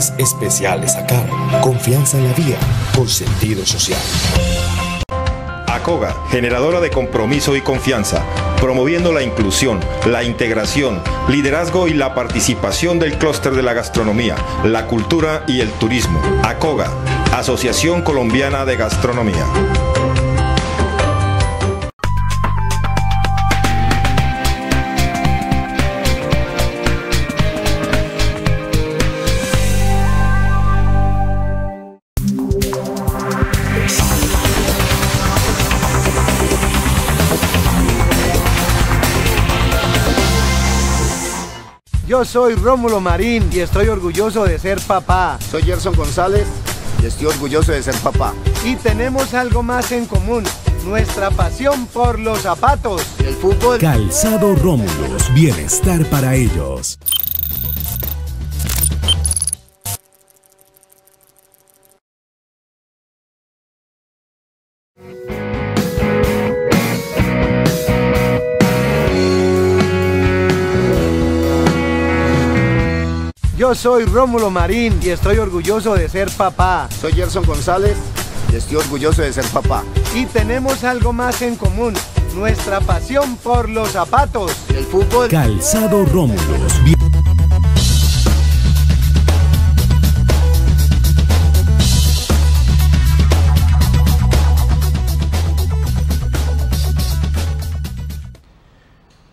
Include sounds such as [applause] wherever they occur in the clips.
Atenciones especiales acá. Confianza en la vía, con sentido social. ACOGA, generadora de compromiso y confianza, promoviendo la inclusión, la integración, liderazgo y la participación del clúster de la gastronomía, la cultura y el turismo. ACOGA, Asociación Colombiana de Gastronomía. Yo soy Rómulo Marín y estoy orgulloso de ser papá. Soy Gerson González y estoy orgulloso de ser papá. Y tenemos algo más en común, nuestra pasión por los zapatos. El fútbol. Calzado Rómulos, bienestar para ellos. Yo soy Rómulo Marín y estoy orgulloso de ser papá. Soy Gerson González y estoy orgulloso de ser papá. Y tenemos algo más en común, nuestra pasión por los zapatos. El fútbol. Calzado Rómulos.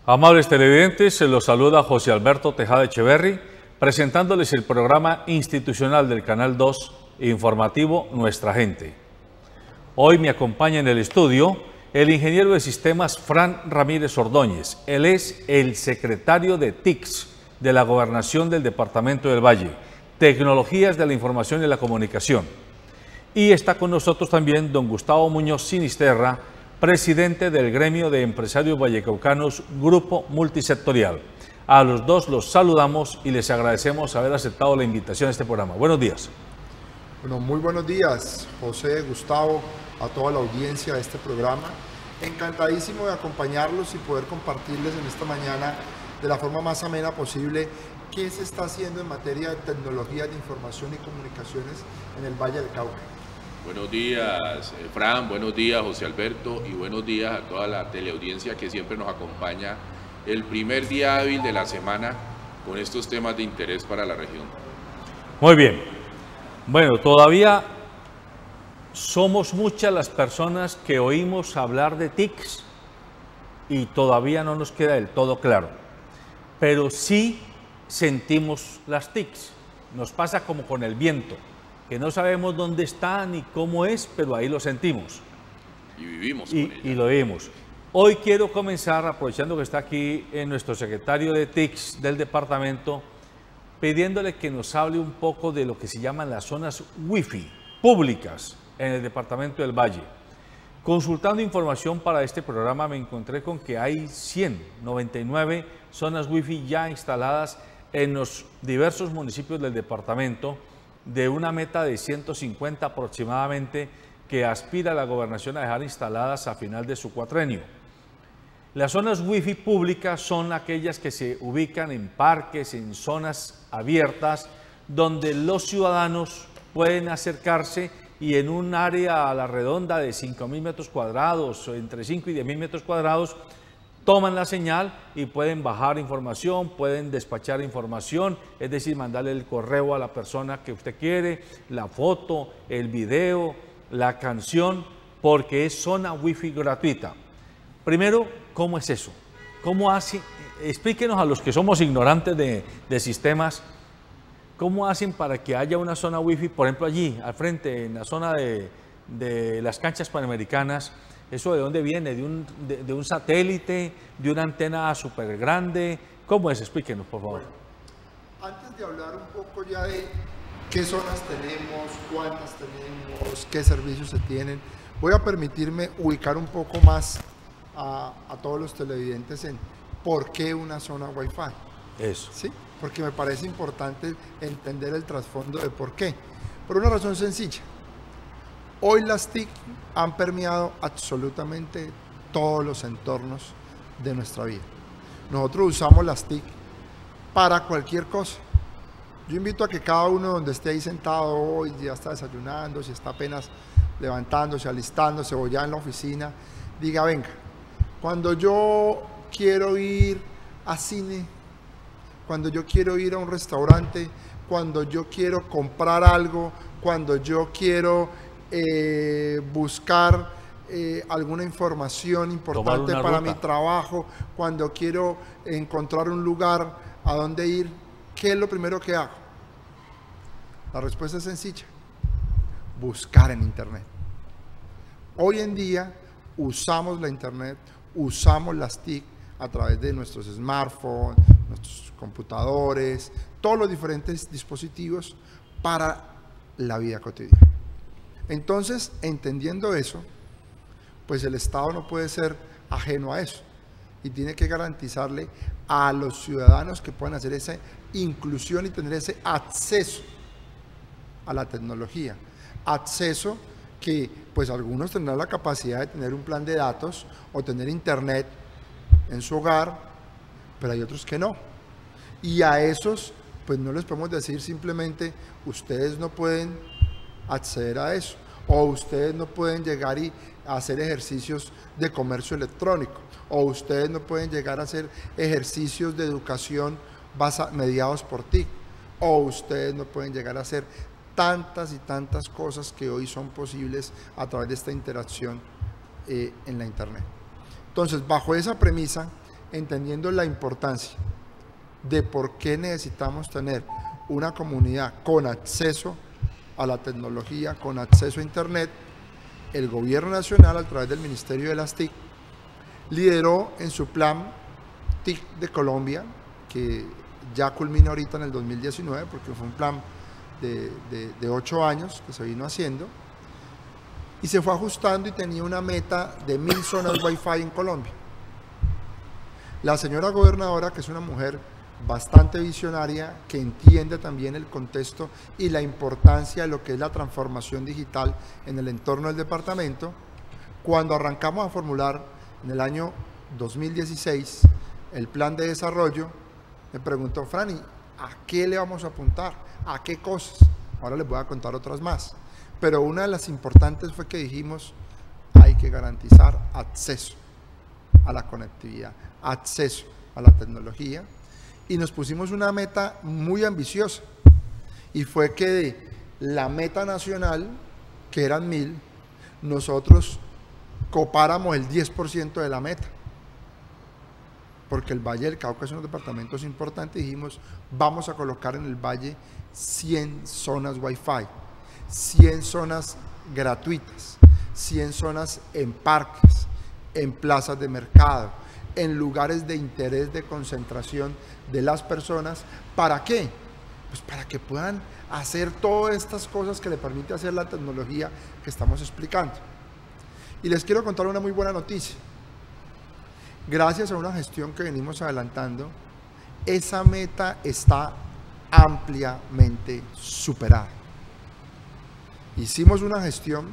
Amables televidentes, se los saluda José Alberto Tejada Echeverry, presentándoles el programa institucional del Canal 2 informativo Nuestra Gente. Hoy me acompaña en el estudio el ingeniero de sistemas Fran Ramírez Ordóñez. Él es el secretario de TICS de la Gobernación del Departamento del Valle, Tecnologías de la Información y la Comunicación. Y está con nosotros también don Gustavo Muñoz Sinisterra, presidente del gremio de empresarios vallecaucanos Grupo Multisectorial. A los dos los saludamos y les agradecemos haber aceptado la invitación a este programa. Buenos días. Bueno, muy buenos días, José, Gustavo, a toda la audiencia de este programa. Encantadísimo de acompañarlos y poder compartirles en esta mañana de la forma más amena posible qué se está haciendo en materia de tecnologías de información y comunicaciones en el Valle del Cauca. Buenos días, eh, Fran, buenos días, José Alberto, y buenos días a toda la teleaudiencia que siempre nos acompaña el primer día hábil de la semana con estos temas de interés para la región. Muy bien. Bueno, todavía somos muchas las personas que oímos hablar de TICs y todavía no nos queda del todo claro. Pero sí sentimos las TICs. Nos pasa como con el viento, que no sabemos dónde está ni cómo es, pero ahí lo sentimos Y vivimos y, con y ella. lo vimos. Hoy quiero comenzar, aprovechando que está aquí eh, nuestro secretario de TICS del departamento, pidiéndole que nos hable un poco de lo que se llaman las zonas Wi-Fi públicas en el departamento del Valle. Consultando información para este programa me encontré con que hay 199 zonas Wi-Fi ya instaladas en los diversos municipios del departamento de una meta de 150 aproximadamente que aspira la gobernación a dejar instaladas a final de su cuatrenio. Las zonas Wi-Fi públicas son aquellas que se ubican en parques, en zonas abiertas, donde los ciudadanos pueden acercarse y en un área a la redonda de 5.000 metros cuadrados, entre 5 y 10.000 metros cuadrados, toman la señal y pueden bajar información, pueden despachar información, es decir, mandarle el correo a la persona que usted quiere, la foto, el video, la canción, porque es zona wifi gratuita. Primero, ¿cómo es eso? ¿Cómo hace? Explíquenos a los que somos ignorantes de, de sistemas, ¿cómo hacen para que haya una zona wifi, por ejemplo, allí, al frente, en la zona de, de las canchas panamericanas? ¿Eso de dónde viene? ¿De un, de, de un satélite? ¿De una antena súper grande? ¿Cómo es? Explíquenos, por favor. Antes de hablar un poco ya de qué zonas tenemos, cuántas tenemos, qué servicios se tienen, voy a permitirme ubicar un poco más a, a todos los televidentes en por qué una zona Wi-Fi. Eso. ¿sí? Porque me parece importante entender el trasfondo de por qué. Por una razón sencilla. Hoy las TIC han permeado absolutamente todos los entornos de nuestra vida. Nosotros usamos las TIC para cualquier cosa. Yo invito a que cada uno donde esté ahí sentado hoy, ya está desayunando, si está apenas levantándose, alistándose o ya en la oficina, diga, venga, cuando yo quiero ir a cine, cuando yo quiero ir a un restaurante, cuando yo quiero comprar algo, cuando yo quiero eh, buscar eh, alguna información importante para mi trabajo, cuando quiero encontrar un lugar a donde ir, ¿qué es lo primero que hago? La respuesta es sencilla, buscar en Internet. Hoy en día usamos la Internet, usamos las TIC a través de nuestros smartphones, nuestros computadores, todos los diferentes dispositivos para la vida cotidiana. Entonces, entendiendo eso, pues el Estado no puede ser ajeno a eso y tiene que garantizarle a los ciudadanos que puedan hacer esa inclusión y tener ese acceso a la tecnología. Acceso que pues algunos tendrán la capacidad de tener un plan de datos o tener internet en su hogar, pero hay otros que no. Y a esos pues no les podemos decir simplemente ustedes no pueden acceder a eso o ustedes no pueden llegar y hacer ejercicios de comercio electrónico, o ustedes no pueden llegar a hacer ejercicios de educación mediados por ti, o ustedes no pueden llegar a hacer tantas y tantas cosas que hoy son posibles a través de esta interacción eh, en la Internet. Entonces, bajo esa premisa, entendiendo la importancia de por qué necesitamos tener una comunidad con acceso a la tecnología, con acceso a Internet, el gobierno nacional, a través del Ministerio de las TIC, lideró en su plan TIC de Colombia, que ya culmina ahorita en el 2019, porque fue un plan de, de, ocho años que se vino haciendo, y se fue ajustando y tenía una meta de mil zonas [coughs] Wi-Fi en Colombia. La señora gobernadora, que es una mujer bastante visionaria que entiende también el contexto y la importancia de lo que es la transformación digital en el entorno del departamento, cuando arrancamos a formular en el año 2016 el plan de desarrollo, me preguntó, Franny, ¿a qué le vamos a apuntar? ¿A qué cosas? Ahora les voy a contar otras más. Pero una de las importantes fue que dijimos, hay que garantizar acceso a la conectividad, acceso a la tecnología, y nos pusimos una meta muy ambiciosa y fue que la meta nacional, que eran mil, nosotros copáramos el 10% de la meta. Porque el Valle del Cauca es unos departamentos importantes. Dijimos, vamos a colocar en el Valle 100 zonas Wi-Fi, 100 zonas gratuitas, 100 zonas en parques, en plazas de mercado, en lugares de interés de concentración de las personas. ¿Para qué? Pues para que puedan hacer todas estas cosas que le permite hacer la tecnología que estamos explicando. Y les quiero contar una muy buena noticia. Gracias a una gestión que venimos adelantando, esa meta está ampliamente superada. Hicimos una gestión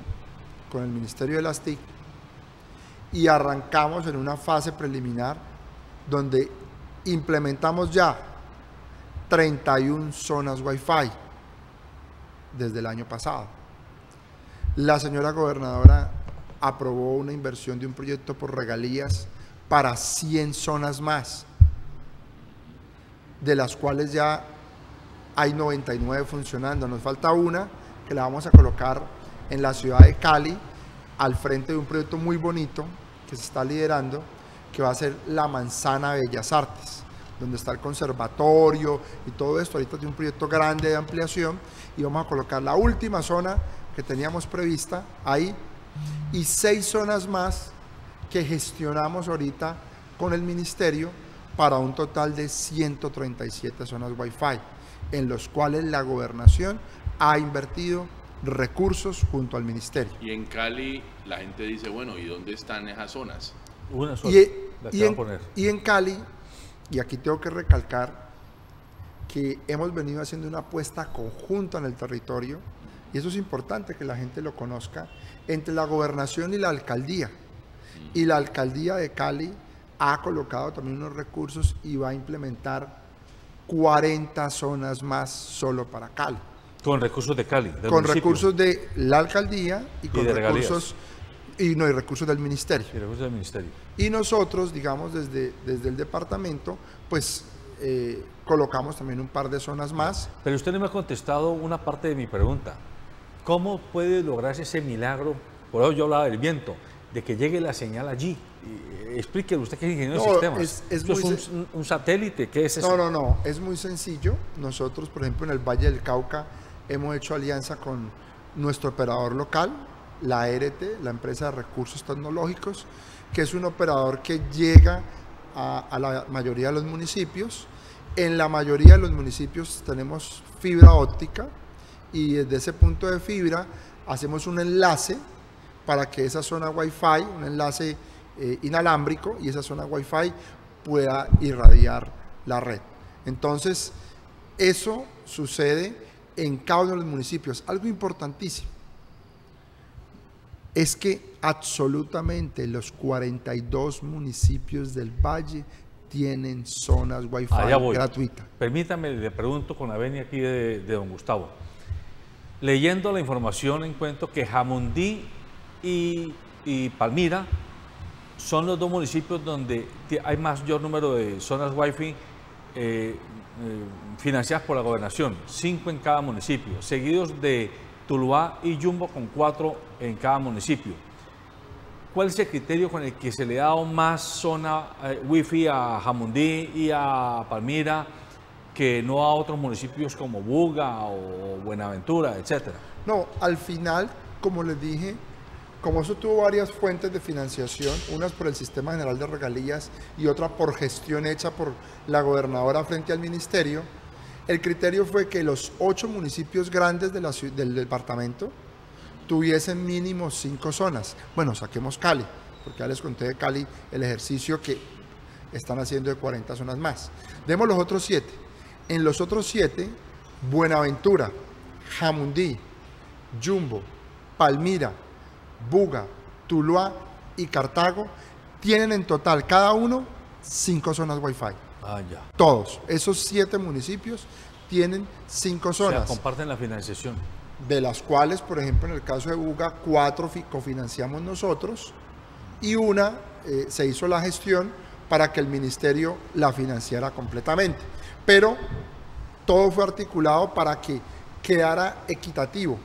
con el Ministerio de las TIC y arrancamos en una fase preliminar donde implementamos ya 31 zonas Wi-Fi desde el año pasado. La señora gobernadora aprobó una inversión de un proyecto por regalías para 100 zonas más, de las cuales ya hay 99 funcionando. Nos falta una que la vamos a colocar en la ciudad de Cali, al frente de un proyecto muy bonito que se está liderando, que va a ser la Manzana Bellas Artes, donde está el conservatorio y todo esto. Ahorita tiene un proyecto grande de ampliación y vamos a colocar la última zona que teníamos prevista ahí y seis zonas más que gestionamos ahorita con el ministerio para un total de 137 zonas Wi-Fi, en los cuales la gobernación ha invertido recursos junto al ministerio. Y en Cali la gente dice, bueno, ¿y dónde están esas zonas? Una sola. Y, en, y en Cali, y aquí tengo que recalcar que hemos venido haciendo una apuesta conjunta en el territorio, y eso es importante que la gente lo conozca, entre la gobernación y la alcaldía. Y la alcaldía de Cali ha colocado también unos recursos y va a implementar 40 zonas más solo para Cali. Con recursos de Cali. del con municipio. recursos de la alcaldía y con regalías. recursos y no y recursos del ministerio. Y recursos del ministerio. Y nosotros, digamos, desde, desde el departamento, pues eh, colocamos también un par de zonas más. Pero usted no me ha contestado una parte de mi pregunta. ¿Cómo puede lograrse ese milagro? Por eso yo hablaba del viento, de que llegue la señal allí. Eh, explíquele usted que es ingeniero de sistemas. es- es ¿Esto muy un, sen- un- un satélite? ¿Qué es eso? No, no, no, es muy sencillo. Nosotros, por ejemplo, en el Valle del Cauca hemos hecho alianza con nuestro operador local, la ERT, la empresa de recursos tecnológicos, que es un operador que llega a, a la mayoría de los municipios. En la mayoría de los municipios tenemos fibra óptica y desde ese punto de fibra hacemos un enlace para que esa zona Wi-Fi, un enlace eh, inalámbrico, y esa zona Wi-Fi pueda irradiar la red. Entonces, eso sucede en cada uno de los municipios. Algo importantísimo es que absolutamente los 42 municipios del Valle tienen zonas Wi-Fi gratuitas. Permítame, le pregunto con la venia aquí de, de don Gustavo. Leyendo la información encuentro que Jamundí y, y Palmira son los dos municipios donde hay mayor número de zonas Wi-Fi eh, eh, financiadas por la gobernación, cinco en cada municipio, seguidos de Tuluá y Yumbo con cuatro en cada municipio. ¿Cuál es el criterio con el que se le ha dado más zona eh, wifi a Jamundí y a Palmira que no a otros municipios como Buga o Buenaventura, etcétera? No, al final, como les dije, como eso tuvo varias fuentes de financiación, unas por el Sistema General de Regalías y otra por gestión hecha por la gobernadora frente al ministerio, el criterio fue que los ocho municipios grandes del departamento tuviesen mínimo cinco zonas. Bueno, saquemos Cali, porque ya les conté de Cali el ejercicio que están haciendo de 40 zonas más. Demos los otros siete. En los otros siete, Buenaventura, Jamundí, Jumbo, Palmira, Buga, Tuluá y Cartago tienen en total cada uno cinco zonas Wi-Fi. Ah, ya. Todos, esos siete municipios tienen cinco O sea, zonas comparten la financiación. de las cuales, por ejemplo, en el caso de Buga, cuatro fi- cofinanciamos nosotros y una eh, se hizo la gestión para que el ministerio la financiara completamente. Pero todo fue articulado para que quedara equitativo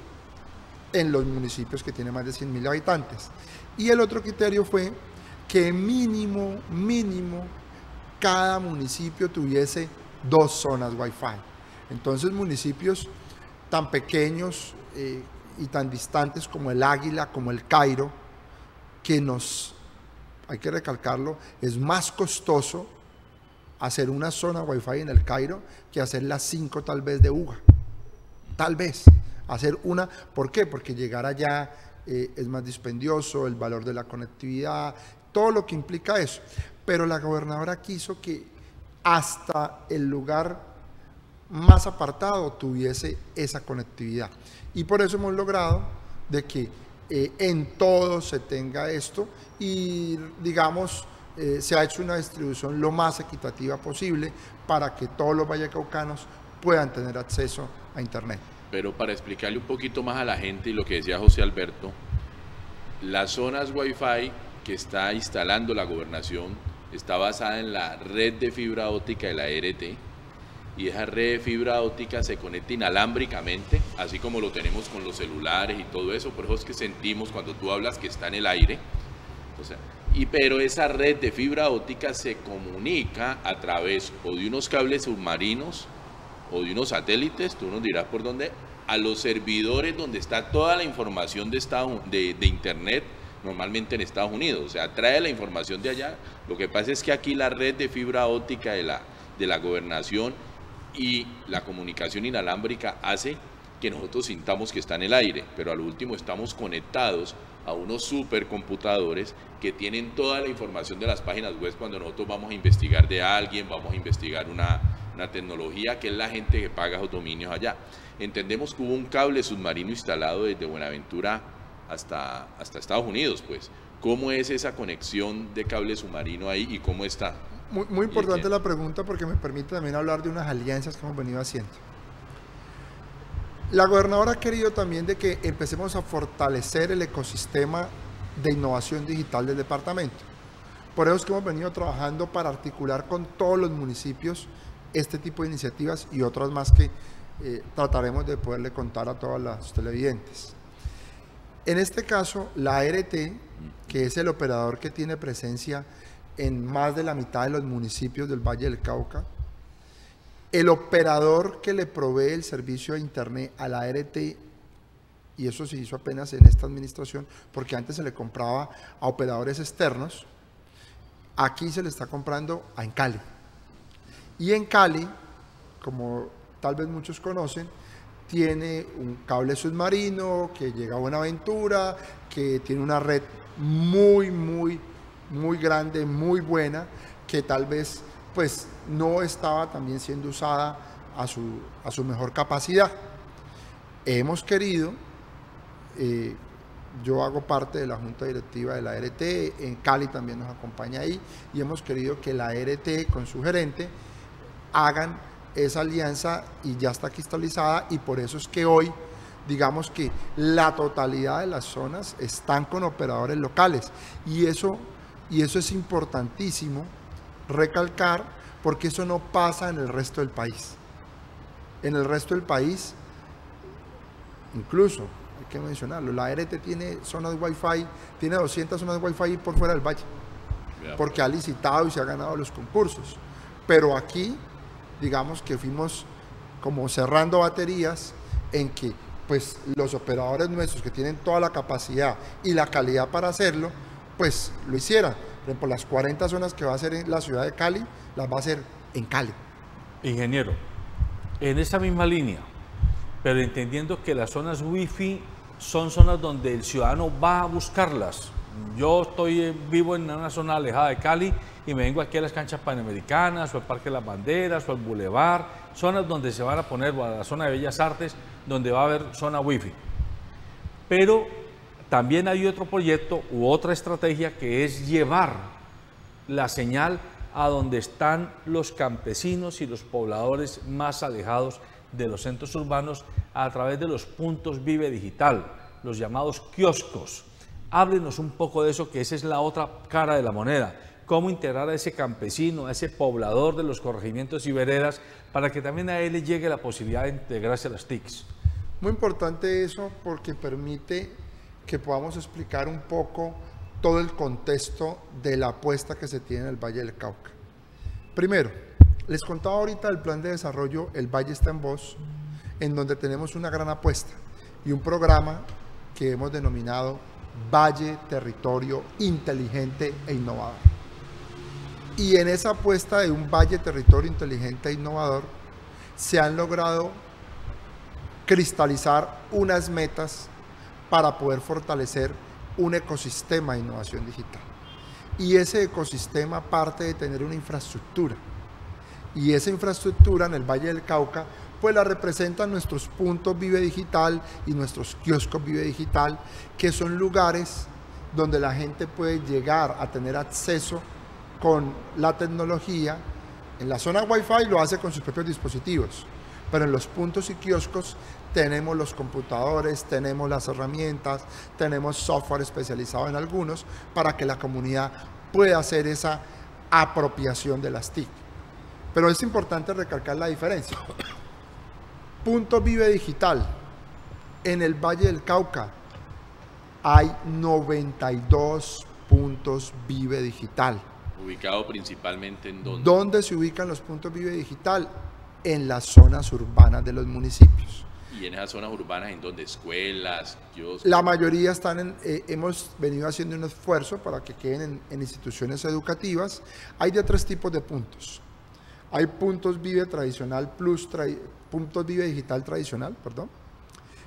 en los municipios que tienen más de 100 mil habitantes. Y el otro criterio fue que mínimo, mínimo, cada municipio tuviese dos zonas Wi-Fi. Entonces municipios tan pequeños eh, y tan distantes como el Águila, como el Cairo, que nos, hay que recalcarlo, es más costoso hacer una zona Wi-Fi en el Cairo que hacer las cinco tal vez de UGA. Tal vez. Hacer una, ¿por qué? Porque llegar allá eh, es más dispendioso, el valor de la conectividad, todo lo que implica eso. Pero la gobernadora quiso que hasta el lugar más apartado tuviese esa conectividad. Y por eso hemos logrado de que eh, en todo se tenga esto y digamos eh, se ha hecho una distribución lo más equitativa posible para que todos los vallecaucanos puedan tener acceso a internet. Pero para explicarle un poquito más a la gente y lo que decía José Alberto, las zonas Wi-Fi que está instalando la gobernación está basada en la red de fibra óptica de la RT y esa red de fibra óptica se conecta inalámbricamente, así como lo tenemos con los celulares y todo eso, por eso es que sentimos cuando tú hablas que está en el aire. Y pero esa red de fibra óptica se comunica a través o de unos cables submarinos o de unos satélites, tú nos dirás por dónde, a los servidores donde está toda la información de, Estados- de, de Internet, normalmente en Estados Unidos. O sea, trae la información de allá. Lo que pasa es que aquí la red de fibra óptica de la, de la gobernación y la comunicación inalámbrica hace que nosotros sintamos que está en el aire, pero al último estamos conectados a unos supercomputadores que tienen toda la información de las páginas web cuando nosotros vamos a investigar de alguien, vamos a investigar una, una tecnología que es la gente que paga esos dominios allá. Entendemos que hubo un cable submarino instalado desde Buenaventura hasta, hasta Estados Unidos, pues, ¿Cómo es esa conexión de cable submarino ahí y cómo está? Muy, muy importante la pregunta porque me permite también hablar de unas alianzas que hemos venido haciendo. La gobernadora ha querido también de que empecemos a fortalecer el ecosistema de innovación digital del departamento. Por eso es que hemos venido trabajando para articular con todos los municipios este tipo de iniciativas y otras más que eh, trataremos de poderle contar a todas las televidentes. En este caso, la ART, que es el operador que tiene presencia en más de la mitad de los municipios del Valle del Cauca, el operador que le provee el servicio de Internet a la ART, y eso se hizo apenas en esta administración, porque antes se le compraba a operadores externos, aquí se le está comprando a Encali. Y en Cali, como tal vez muchos conocen, tiene un cable submarino que llega a Buenaventura, que tiene una red muy, muy, muy grande, muy buena, que tal vez pues no estaba también siendo usada a su, a su mejor capacidad. Hemos querido, eh, yo hago parte de la junta directiva de la RT, en Cali también nos acompaña ahí, y hemos querido que la RT con su gerente hagan esa alianza y ya está cristalizada y por eso es que hoy digamos que la totalidad de las zonas están con operadores locales y eso, y eso es importantísimo recalcar porque eso no pasa en el resto del país. En el resto del país, incluso, que mencionarlo, la ART tiene zonas de Wi-Fi, tiene 200 zonas de Wi-Fi por fuera del valle, porque ha licitado y se ha ganado los concursos. Pero aquí digamos que fuimos como cerrando baterías en que pues los operadores nuestros que tienen toda la capacidad y la calidad para hacerlo, pues lo hicieran. Por ejemplo, las 40 zonas que va a hacer en la ciudad de Cali, las va a hacer en Cali. Ingeniero, en esa misma línea, pero entendiendo que las zonas wifi son zonas donde el ciudadano va a buscarlas. Yo estoy vivo en una zona alejada de Cali y me vengo aquí a las canchas panamericanas o al Parque de las Banderas o al Boulevard, zonas donde se van a poner, o a la zona de Bellas Artes, donde va a haber zona wifi. Pero también hay otro proyecto u otra estrategia que es llevar la señal a donde están los campesinos y los pobladores más alejados de los centros urbanos a través de los puntos Vive Digital, los llamados kioscos. Háblenos un poco de eso, que esa es la otra cara de la moneda cómo integrar a ese campesino, a ese poblador de los corregimientos y veredas, para que también a él le llegue la posibilidad de integrarse a las TICs. Muy importante eso porque permite que podamos explicar un poco todo el contexto de la apuesta que se tiene en el Valle del Cauca. Primero, les contaba ahorita el plan de desarrollo El Valle está en voz, en donde tenemos una gran apuesta y un programa que hemos denominado Valle Territorio Inteligente e Innovador. Y en esa apuesta de un valle territorio inteligente e innovador, se han logrado cristalizar unas metas para poder fortalecer un ecosistema de innovación digital. Y ese ecosistema parte de tener una infraestructura. Y esa infraestructura en el Valle del Cauca, pues la representan nuestros puntos Vive Digital y nuestros kioscos Vive Digital, que son lugares donde la gente puede llegar a tener acceso con la tecnología. En la zona Wi-Fi lo hace con sus propios dispositivos, pero en los puntos y kioscos tenemos los computadores, tenemos las herramientas, tenemos software especializado en algunos para que la comunidad pueda hacer esa apropiación de las TIC. Pero es importante recalcar la diferencia. Punto Vive Digital. En el Valle del Cauca hay 92 puntos Vive Digital. ¿Ubicado principalmente en dónde? ¿Dónde se ubican los puntos Vive Digital? En las zonas urbanas de los municipios. ¿Y en esas zonas urbanas en donde escuelas, La mayoría están en, eh, hemos venido haciendo un esfuerzo para que queden en, instituciones educativas. Hay de tres tipos de puntos. Hay puntos Vive Tradicional Plus, puntos Vive Digital Tradicional, perdón,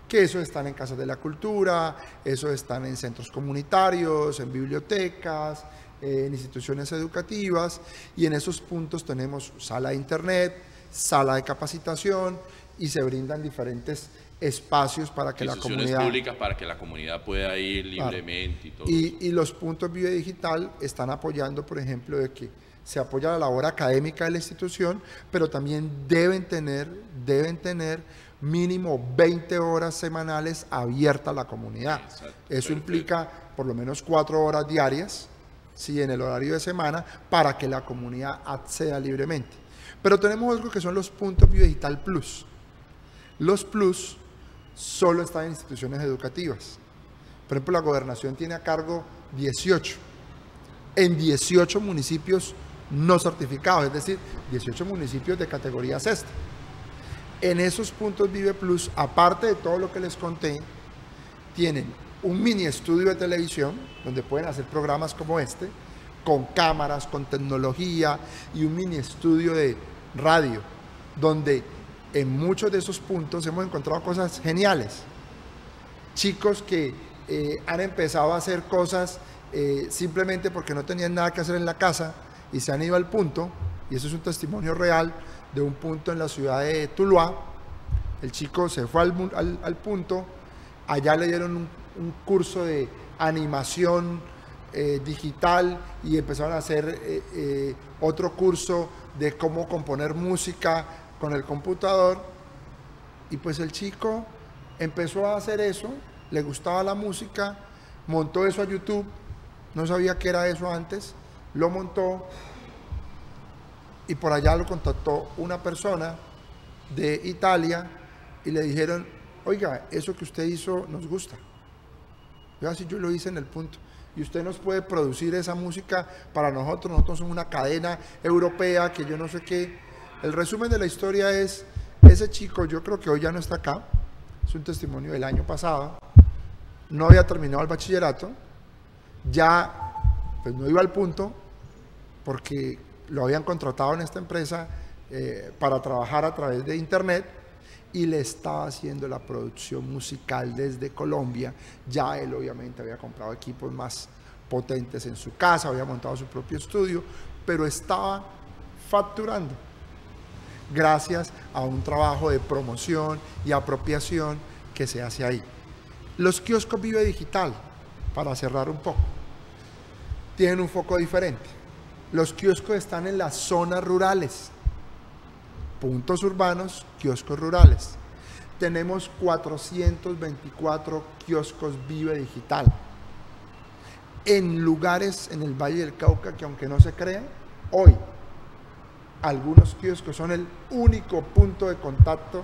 que eso están en casas de la cultura, eso están en centros comunitarios, en bibliotecas, en instituciones educativas y en esos puntos tenemos sala de internet, sala de capacitación y se brindan diferentes espacios para que la comunidad... públicas para que la comunidad pueda ir Claro. libremente y todo. Y, y los puntos Vive Digital están apoyando, por ejemplo, de que se apoya la labor académica de la institución, pero también deben tener, deben tener mínimo 20 horas semanales abierta a la comunidad. Exacto, Eso perfecto. implica por lo menos cuatro horas diarias, sí, en el horario de semana, para que la comunidad acceda libremente. Pero tenemos algo que son los puntos Vive Digital Plus. Los Plus solo están en instituciones educativas. Por ejemplo, la gobernación tiene a cargo 18 en 18 municipios no certificados, es decir, 18 municipios de categoría sexta. En esos puntos Vive Plus, aparte de todo lo que les conté, tienen un mini estudio de televisión donde pueden hacer programas como este, con cámaras, con tecnología y un mini estudio de radio, donde en muchos de esos puntos hemos encontrado cosas geniales chicos que eh, han empezado a hacer cosas eh, simplemente porque no tenían nada que hacer en la casa y se han ido al punto, y eso es un testimonio real de un punto en la ciudad de Tuluá. El chico se fue al, al- al punto, allá le dieron un, un curso de animación eh, digital y empezaron a hacer eh, eh, otro curso de cómo componer música con el computador y pues el chico empezó a hacer eso, le gustaba la música, montó eso a YouTube, no sabía qué era eso antes, lo montó y por allá lo contactó una persona de Italia y le dijeron, oiga, eso que usted hizo nos gusta. Yo así yo lo hice en el punto. Y usted nos puede producir esa música para nosotros. Nosotros somos una cadena europea que yo no sé qué. El resumen de la historia es, ese chico yo creo que hoy ya no está acá. Es un testimonio del año pasado. No había terminado el bachillerato. Ya pues no iba al punto porque lo habían contratado en esta empresa eh, para trabajar a través de internet y le estaba haciendo la producción musical desde Colombia. Ya él obviamente había comprado equipos más potentes en su casa, había montado su propio estudio, pero estaba facturando gracias a un trabajo de promoción y apropiación que se hace ahí. Los kioscos Vive Digital, para cerrar un poco, tienen un foco diferente. Los kioscos están en las zonas rurales, puntos urbanos, kioscos rurales. Tenemos 424 kioscos Vive Digital en lugares en el Valle del Cauca que aunque no se crean, hoy algunos kioscos son el único punto de contacto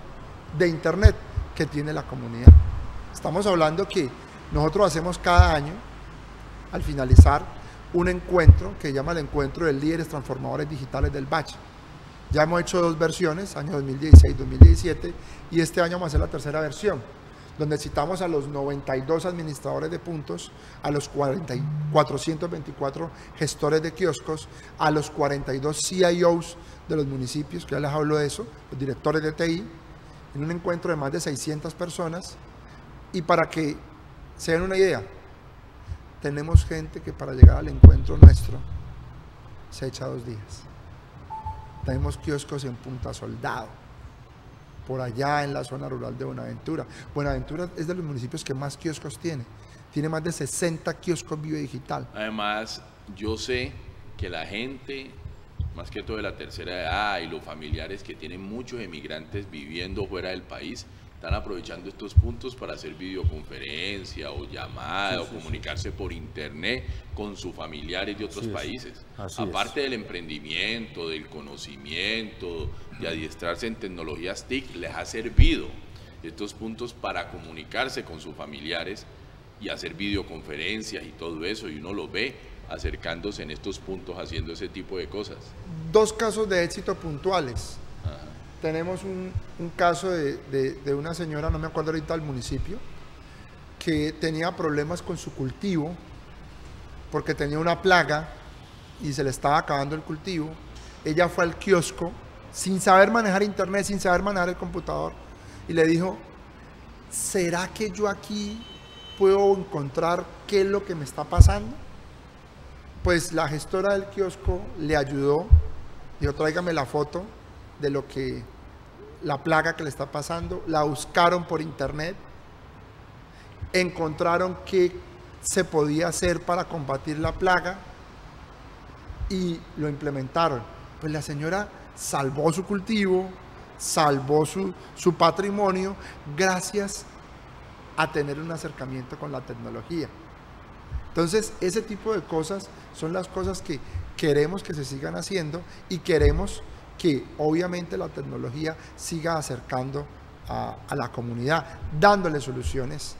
de Internet que tiene la comunidad. Estamos hablando que nosotros hacemos cada año, al finalizar, un encuentro que se llama el Encuentro de Líderes Transformadores Digitales del Valle. Ya hemos hecho dos versiones, año 2016-2017, y este año vamos a hacer la tercera versión, donde citamos a los 92 administradores de puntos, a los 40 y 424 gestores de kioscos, a los 42 CIOs de los municipios, que ya les hablo de eso, los directores de TI, en un encuentro de más de 600 personas, y para que se den una idea, tenemos gente que para llegar al encuentro nuestro se echa dos días. Tenemos kioscos en Punta Soldado, por allá en la zona rural de Buenaventura. Buenaventura es de los municipios que más kioscos tiene. Tiene más de 60 kioscos Vive Digital. Además, yo sé que la gente, más que todo de la tercera edad y los familiares que tienen muchos emigrantes viviendo fuera del país, están aprovechando estos puntos para hacer videoconferencia o llamada o comunicarse por internet con sus familiares de otros Así países. Es. Aparte del emprendimiento, del conocimiento, de adiestrarse en tecnologías TIC, les ha servido estos puntos para comunicarse con sus familiares y hacer videoconferencias y todo eso, y uno lo ve acercándose en estos puntos haciendo ese tipo de cosas. Dos casos de éxito puntuales. Tenemos un, caso de una señora, no me acuerdo ahorita del municipio, que tenía problemas con su cultivo porque tenía una plaga y se le estaba acabando el cultivo. Ella fue al kiosco sin saber manejar internet, sin saber manejar el computador y le dijo, ¿será que yo aquí puedo encontrar qué es lo que me está pasando? Pues la gestora del kiosco le ayudó, dijo, tráigame la foto de lo que la plaga que le está pasando, la buscaron por internet, encontraron qué se podía hacer para combatir la plaga y lo implementaron. Pues la señora salvó su cultivo, salvó su, su patrimonio gracias a tener un acercamiento con la tecnología. Entonces, ese tipo de cosas son las cosas que queremos que se sigan haciendo y queremos que obviamente la tecnología siga acercando a, la comunidad, dándole soluciones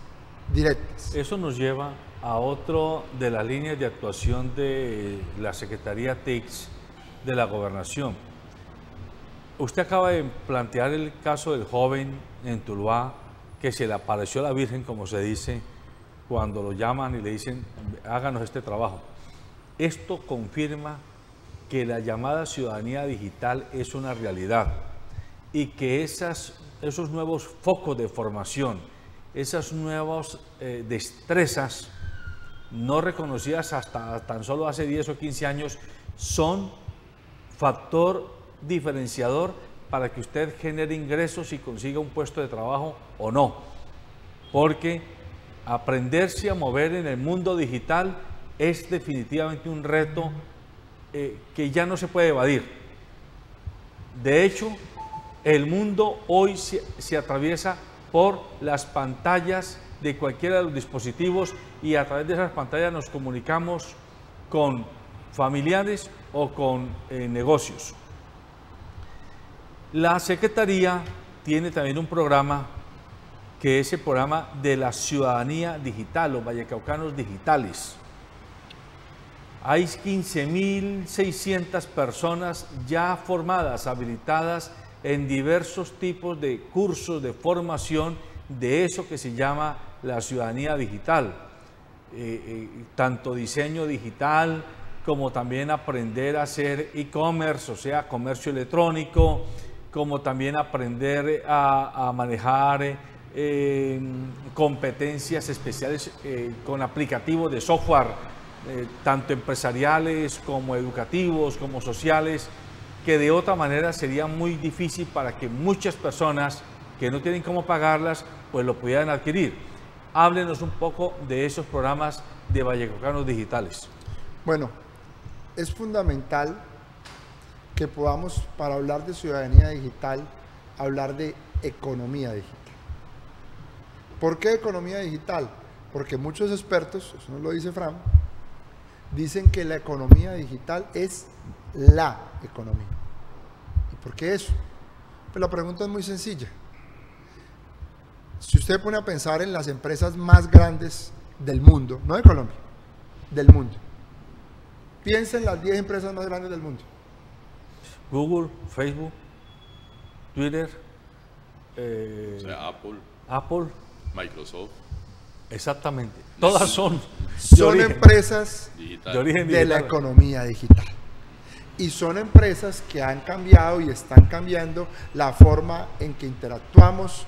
directas. Eso nos lleva a otro de las líneas de actuación de la Secretaría TICS de la Gobernación. Usted acaba de plantear el caso del joven en Tuluá que se le apareció la Virgen, como se dice, cuando lo llaman y le dicen, háganos este trabajo. Esto confirma que la llamada ciudadanía digital es una realidad y que esas, esos nuevos focos de formación, esas nuevas eh, destrezas no reconocidas hasta tan solo hace 10 o 15 años, son factor diferenciador para que usted genere ingresos y consiga un puesto de trabajo o no. Porque aprenderse a mover en el mundo digital es definitivamente un reto eh, que ya no se puede evadir. De hecho, el mundo hoy se, atraviesa por las pantallas de cualquiera de los dispositivos y a través de esas pantallas nos comunicamos con familiares o con eh, negocios. La Secretaría tiene también un programa que es el programa de la ciudadanía digital, los vallecaucanos digitales. Hay 15.600 personas ya formadas, habilitadas en diversos tipos de cursos de formación de eso que se llama la ciudadanía digital. Eh, eh, tanto diseño digital como también aprender a hacer e-commerce, o sea, comercio electrónico, como también aprender a, manejar eh, competencias especiales con aplicativos de software, tanto empresariales como educativos, como sociales, que de otra manera sería muy difícil para que muchas personas que no tienen cómo pagarlas, pues lo pudieran adquirir. Háblenos un poco de esos programas de Vallecocanos Digitales. Bueno, es fundamental que podamos, para hablar de ciudadanía digital, hablar de economía digital. ¿Por qué economía digital? Porque muchos expertos, eso no lo dice Fran, dicen que la economía digital es la economía. ¿Y por qué eso? Pues la pregunta es muy sencilla. Si usted pone a pensar en las empresas más grandes del mundo, no de Colombia, del mundo, piensa en las 10 empresas más grandes del mundo. Google, Facebook, Twitter, eh, Apple, Apple, Microsoft. Exactamente. Todas son, son empresas de, origen de la economía digital. Y son empresas que han cambiado y están cambiando la forma en que interactuamos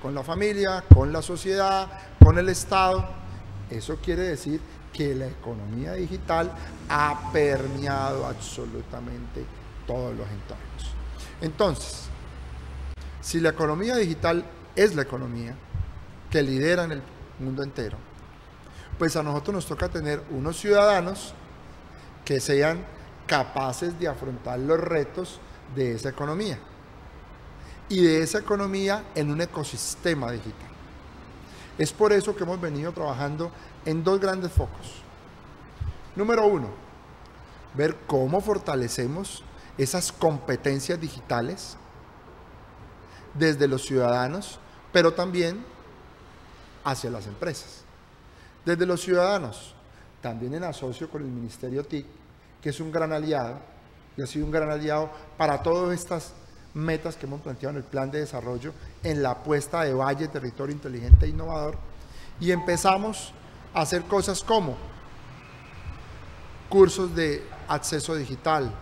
con la familia, con la sociedad, con el Estado. Eso quiere decir que la economía digital ha permeado absolutamente todos los entornos. Entonces, si la economía digital es la economía que lidera en el mundo entero, pues a nosotros nos toca tener unos ciudadanos que sean capaces de afrontar los retos de esa economía y de esa economía en un ecosistema digital. Es por eso que hemos venido trabajando en dos grandes focos. Número uno, ver cómo fortalecemos esas competencias digitales desde los ciudadanos, pero también hacia las empresas. Desde los ciudadanos, también en asocio con el Ministerio TIC, que es un gran aliado y ha sido un gran aliado para todas estas metas que hemos planteado en el plan de desarrollo en la apuesta de Valle, territorio inteligente e innovador, y empezamos a hacer cosas como cursos de acceso digital,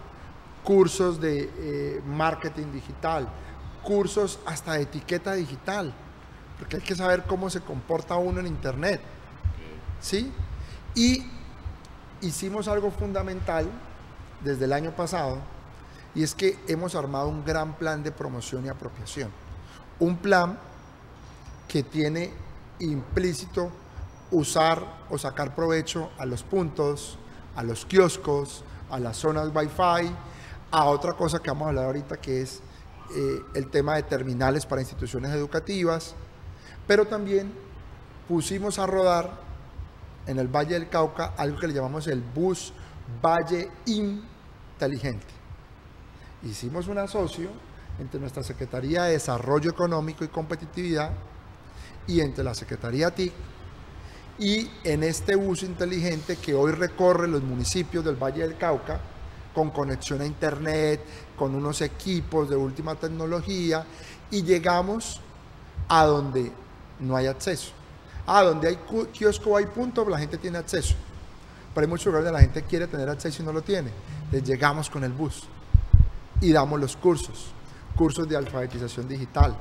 cursos de eh, marketing digital, cursos hasta de etiqueta digital, porque hay que saber cómo se comporta uno en Internet. ¿Sí? Y hicimos algo fundamental desde el año pasado, y es que hemos armado un gran plan de promoción y apropiación. Un plan que tiene implícito usar o sacar provecho a los puntos, a los kioscos, a las zonas Wi-Fi, a otra cosa que vamos a hablar ahorita que es eh, el tema de terminales para instituciones educativas, pero también pusimos a rodar en el Valle del Cauca algo que le llamamos el bus Valle Inteligente. Hicimos un asocio entre nuestra Secretaría de Desarrollo Económico y Competitividad y entre la Secretaría TIC y en este uso inteligente que hoy recorre los municipios del Valle del Cauca con conexión a internet, con unos equipos de última tecnología y llegamos a donde no hay acceso. A donde hay kiosco hay punto, la gente tiene acceso. Pero hay muchos lugares donde la gente quiere tener acceso y no lo tiene. Les llegamos con el bus y damos los cursos, cursos de alfabetización digital.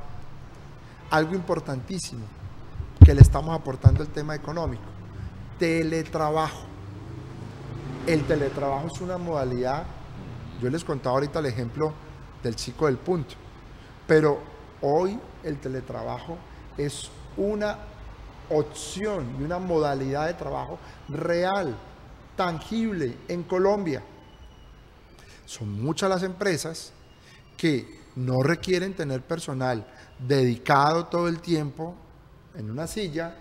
Algo importantísimo que le estamos aportando el tema económico, teletrabajo. El teletrabajo es una modalidad, yo les contaba ahorita el ejemplo del chico del punto, pero hoy el teletrabajo es una opción y una modalidad de trabajo real, tangible en Colombia. Son muchas las empresas que no requieren tener personal dedicado todo el tiempo en una silla,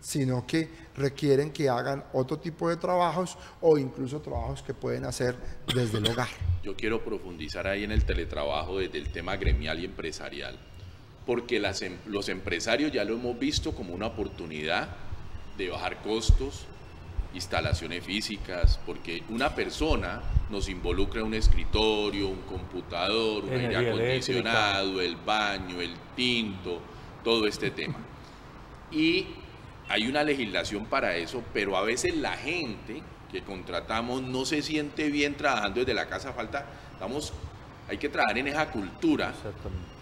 sino que requieren que hagan otro tipo de trabajos o incluso trabajos que pueden hacer desde el hogar. Yo quiero profundizar ahí en el teletrabajo desde el tema gremial y empresarial, porque em, los empresarios ya lo hemos visto como una oportunidad de bajar costos, instalaciones físicas, porque una persona nos involucra un escritorio, un computador, un aire acondicionado, el baño, el tinto, todo este tema. Y hay una legislación para eso, pero a veces la gente que contratamos no se siente bien trabajando desde la casa, falta, vamos, hay que trabajar en esa cultura,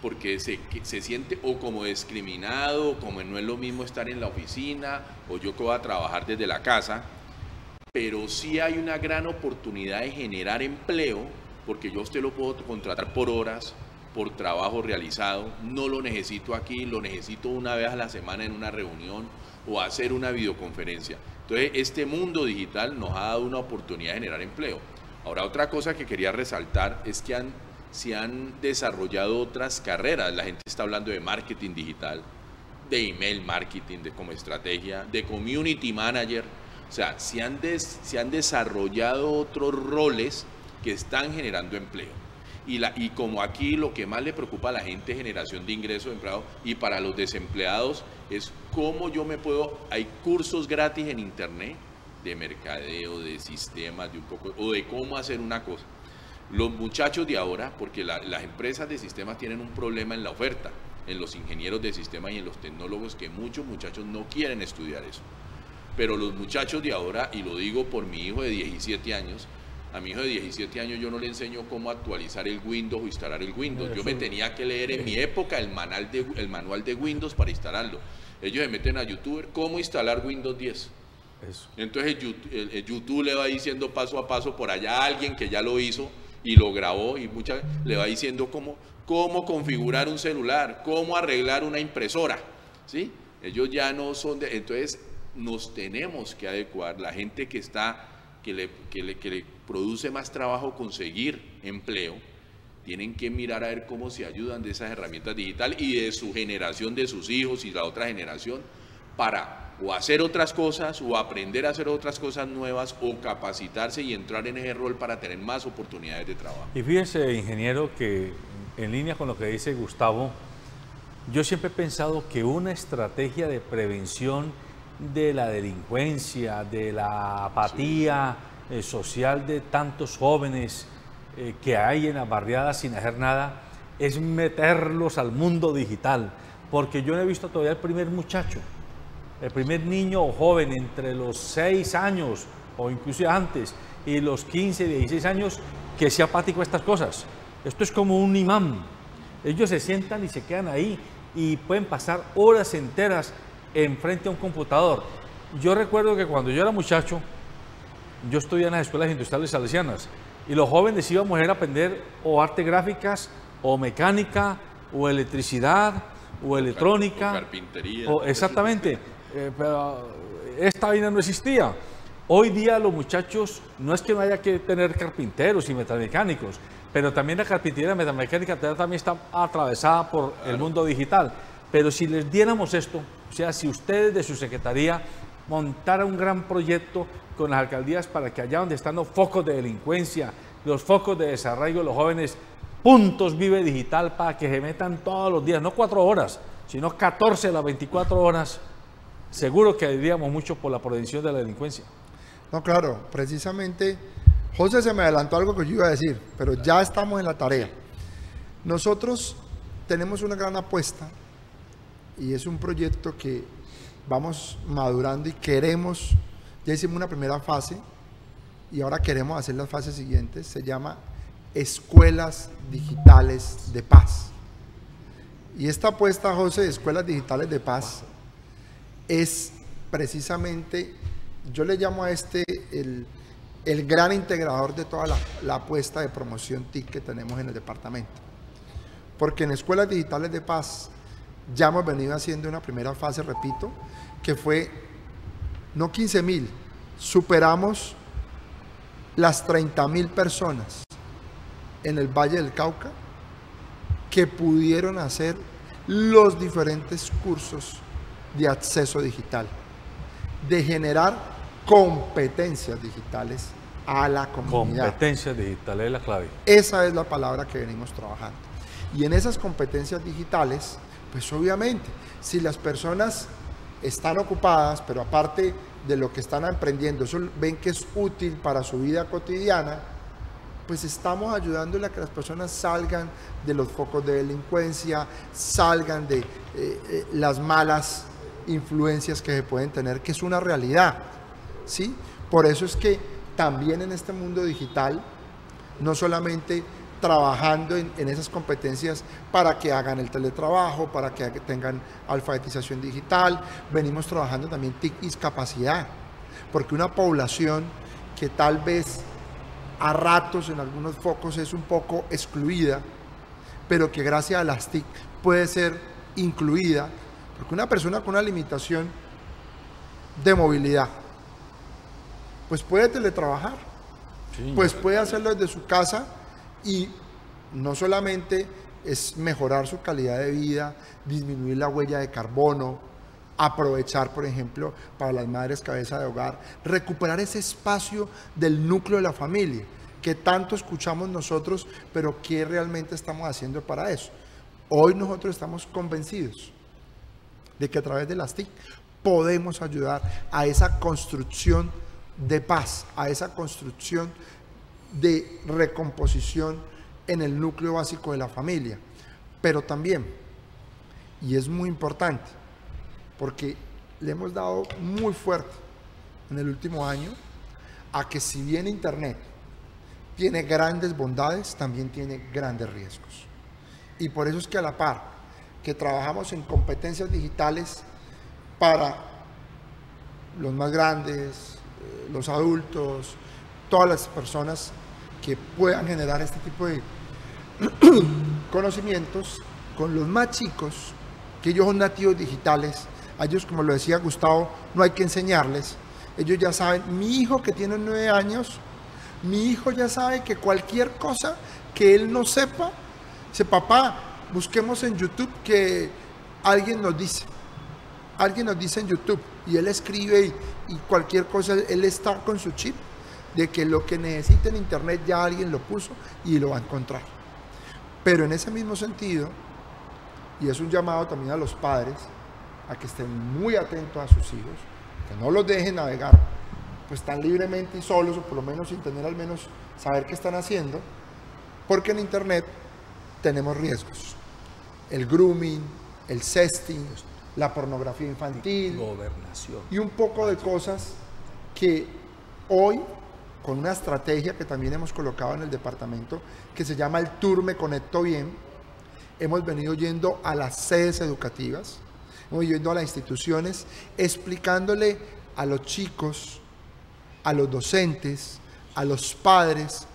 porque se, se siente o como discriminado, como no es lo mismo estar en la oficina, o yo que voy a trabajar desde la casa, pero sí hay una gran oportunidad de generar empleo, porque yo usted lo puedo contratar por horas, por trabajo realizado, no lo necesito aquí, lo necesito una vez a la semana en una reunión o hacer una videoconferencia. Entonces, este mundo digital nos ha dado una oportunidad de generar empleo. Ahora, otra cosa que quería resaltar es que han, se han desarrollado otras carreras. La gente está hablando de marketing digital, de email marketing de, como estrategia, de community manager o sea, se han, se han desarrollado otros roles que están generando empleo. Y, la, y como aquí lo que más le preocupa a la gente es generación de ingresos de empleados y para los desempleados es cómo yo me puedo, hay cursos gratis en internet de mercadeo, de sistemas, de un poco, o de cómo hacer una cosa. Los muchachos de ahora, porque las empresas de sistemas tienen un problema en la oferta, en los ingenieros de sistemas y en los tecnólogos, que muchos muchachos no quieren estudiar eso. Pero los muchachos de ahora, y lo digo por mi hijo de 17 años, a mi hijo de 17 años yo no le enseño cómo actualizar el Windows o instalar el Windows. Yo me tenía que leer en mi época el manual de, el manual de Windows para instalarlo. Ellos se meten a YouTube, ¿cómo instalar Windows 10? Entonces el, YouTube le va diciendo paso a paso por allá a alguien que ya lo hizo y lo grabó y mucha, le va diciendo cómo, cómo configurar un celular, cómo arreglar una impresora. ¿sí? Ellos ya no son de... Entonces nos tenemos que adecuar, la gente que está, que le, que le, que le produce más trabajo conseguir empleo, tienen que mirar a ver cómo se ayudan de esas herramientas digitales y de su generación, de sus hijos y la otra generación, para o hacer otras cosas o aprender a hacer otras cosas nuevas o capacitarse y entrar en ese rol para tener más oportunidades de trabajo. Y fíjese, ingeniero, que en línea con lo que dice Gustavo, yo siempre he pensado que una estrategia de prevención de la delincuencia, de la apatía eh, social de tantos jóvenes eh, que hay en las barriadas sin hacer nada, es meterlos al mundo digital. Porque yo no he visto todavía el primer muchacho, el primer niño o joven entre los 6 años o incluso antes y los 15, 16 años que sea apático a estas cosas. Esto es como un imán. Ellos se sientan y se quedan ahí y pueden pasar horas enteras enfrente a un computador. Yo recuerdo que cuando yo era muchacho, yo estudié en las escuelas industriales salesianas y los jóvenes íbamos a aprender o arte gráficas, o mecánica, o electricidad, o electrónica. O carpintería. o- exactamente. Eh, pero esta vaina no existía. Hoy día los muchachos, no es que no haya que tener carpinteros y metalmecánicos, pero también la carpintería metalmecánica también está atravesada por el mundo digital. Pero si les diéramos esto, o sea, si ustedes de su secretaría montaran un gran proyecto con las alcaldías para que allá donde están los focos de delincuencia, los focos de desarrollo de los jóvenes, puntos vive digital para que se metan todos los días, no cuatro horas, sino 14 a las 24 horas, seguro que diríamos mucho por la prevención de la delincuencia. No, claro, precisamente José se me adelantó algo que yo iba a decir, pero ya estamos en la tarea. Nosotros tenemos una gran apuesta y es un proyecto que vamos madurando y queremos, ya hicimos una primera fase y ahora queremos hacer las fases siguientes, se llama Escuelas Digitales de Paz. Y esta apuesta, José, de Escuelas Digitales de Paz, es precisamente, yo le llamo a este el, el gran integrador de toda la, la apuesta de promoción TIC que tenemos en el departamento. Porque en Escuelas Digitales de Paz ya hemos venido haciendo una primera fase, repito, que fue no 15 mil, superamos las 30 mil personas en el Valle del Cauca que pudieron hacer los diferentes cursos de acceso digital, de generar competencias digitales a la comunidad. Competencias digitales es la clave. Esa es la palabra que venimos trabajando. Y en esas competencias digitales, pues obviamente, si las personas están ocupadas, pero aparte de lo que están emprendiendo, eso ven que es útil para su vida cotidiana, pues estamos ayudándole a que las personas salgan de los focos de delincuencia, salgan de eh, eh, las malas influencias que se pueden tener, que es una realidad. ¿sí? Por eso es que también en este mundo digital, no solamente trabajando en, esas competencias para que hagan el teletrabajo, para que tengan alfabetización digital, venimos trabajando también TIC y discapacidad, porque una población que tal vez a ratos en algunos focos es un poco excluida, pero que gracias a las TIC puede ser incluida, porque una persona con una limitación de movilidad, pues puede teletrabajar, pues puede hacerlo desde su casa y no solamente es mejorar su calidad de vida, disminuir la huella de carbono, aprovechar, por ejemplo, para las madres cabeza de hogar, recuperar ese espacio del núcleo de la familia que tanto escuchamos nosotros, pero ¿qué realmente estamos haciendo para eso? Hoy nosotros estamos convencidos de que a través de las TIC podemos ayudar a esa construcción de paz, a esa construcción de recomposición en el núcleo básico de la familia. Pero también, y es muy importante, porque le hemos dado muy fuerte en el último año a que si bien Internet tiene grandes bondades, también tiene grandes riesgos. Y por eso es que a la par que trabajamos en competencias digitales para los más grandes, eh, los adultos, todas las personas que puedan generar este tipo de [clears throat] conocimientos, con los más chicos, que ellos son nativos digitales, a ellos, como lo decía Gustavo, no hay que enseñarles, ellos ya saben, mi hijo que tiene nueve años, mi hijo ya sabe que cualquier cosa que él no sepa, dice, papá, busquemos en YouTube que alguien nos dice. Alguien nos dice en YouTube y él escribe y, cualquier cosa, él está con su chip de que lo que necesita en Internet ya alguien lo puso y lo va a encontrar. Pero en ese mismo sentido, y es un llamado también a los padres, a que estén muy atentos a sus hijos, que no los dejen navegar pues tan libremente y solos, o por lo menos sin tener al menos saber qué están haciendo, porque en Internet tenemos riesgos. El grooming, el sexting, la pornografía infantil, Gobernación. y un poco de cosas que hoy, con una estrategia que también hemos colocado en el departamento, que se llama el Tour Me Conecto Bien, hemos venido yendo a las sedes educativas, hemos ido yendo a las instituciones, explicándole a los chicos a los docentes, a los padres,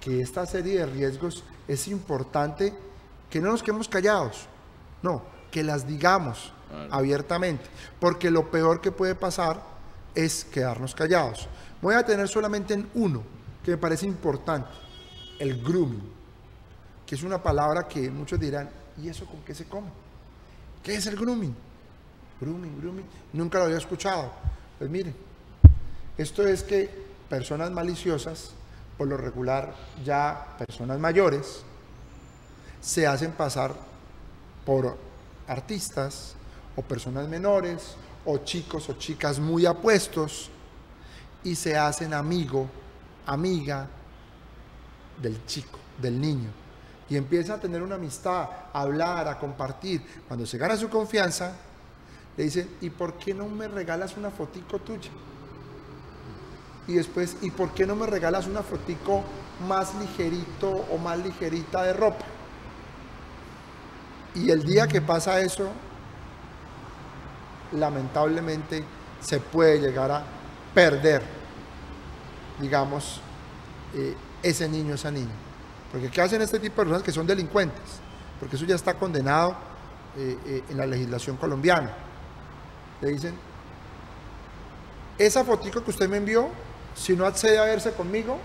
que esta serie de riesgos es importante que no nos quedemos callados, no, que las digamos abiertamente, porque lo peor que puede pasar es quedarnos callados. Voy a tener solamente en uno que me parece importante, el grooming, que es una palabra que muchos dirán, ¿y eso con qué se come? ¿Qué es el grooming? Grooming, grooming, nunca lo había escuchado. Pues miren, esto es que personas maliciosas, por lo regular ya personas mayores, se hacen pasar por artistas o personas menores o chicos o chicas muy apuestos y se hacen amigo, amiga del chico, del niño. Y empiezan a tener una amistad, a hablar, a compartir. Cuando se gana su confianza, le dicen, ¿y por qué no me regalas una fotico tuya? Y después, ¿y por qué no me regalas una fotico más ligerito o más ligerita de ropa? Y el día que pasa eso, lamentablemente se puede llegar a perder, digamos, eh, ese niño, esa niña. Porque ¿qué hacen este tipo de personas que son delincuentes? Porque eso ya está condenado eh, eh, en la legislación colombiana. Le dicen, esa fotico que usted me envió, si no accede a verse conmigo,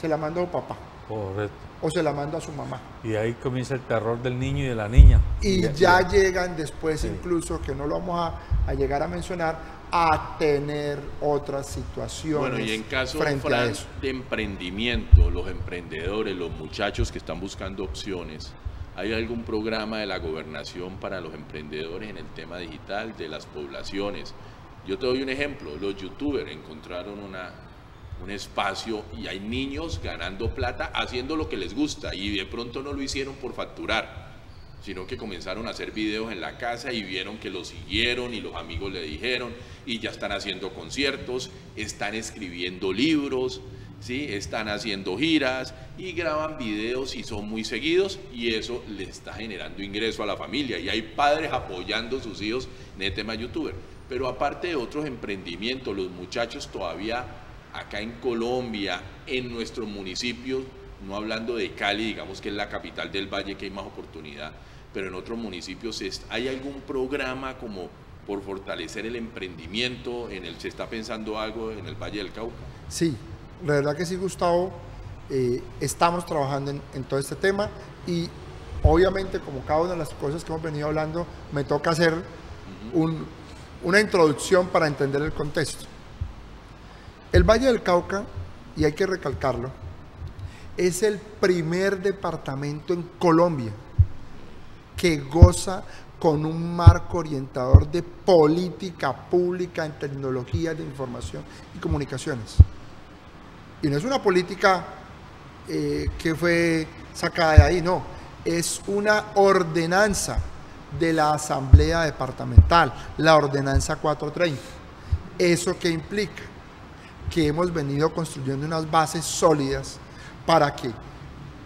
se la mando a papá. Correcto. O se la mando a su mamá. Y ahí comienza el terror del niño y de la niña. Y ya, llegan después incluso, que no lo vamos a, a, llegar a mencionar, a tener otras situaciones. Bueno, y en caso frente a eso. de emprendimiento, los emprendedores, los muchachos que están buscando opciones, ¿hay algún programa de la gobernación para los emprendedores en el tema digital de las poblaciones? Yo te doy un ejemplo, los youtubers encontraron una, un espacio y hay niños ganando plata haciendo lo que les gusta y de pronto no lo hicieron por facturar, sino que comenzaron a hacer videos en la casa y vieron que lo siguieron y los amigos le dijeron y ya están haciendo conciertos, están escribiendo libros, ¿sí? están haciendo giras y graban videos y son muy seguidos y eso le está generando ingreso a la familia y hay padres apoyando a sus hijos en el tema youtuber. Pero aparte de otros emprendimientos, los muchachos todavía acá en Colombia, en nuestros municipios, no hablando de Cali, digamos que es la capital del valle que hay más oportunidad, pero en otros municipios hay algún programa como por fortalecer el emprendimiento, en el se está pensando algo en el Valle del Cauca. Sí, la verdad que sí, Gustavo, eh, estamos trabajando en, en, todo este tema y obviamente como cada una de las cosas que hemos venido hablando, me toca hacer un, una introducción para entender el contexto. El Valle del Cauca, y hay que recalcarlo, es el primer departamento en Colombia que goza con un marco orientador de política pública en tecnologías de información y comunicaciones. Y no es una política eh, que fue sacada de ahí, no, es una ordenanza de la Asamblea Departamental, la ordenanza 430. ¿Eso qué implica? Que hemos venido construyendo unas bases sólidas para que,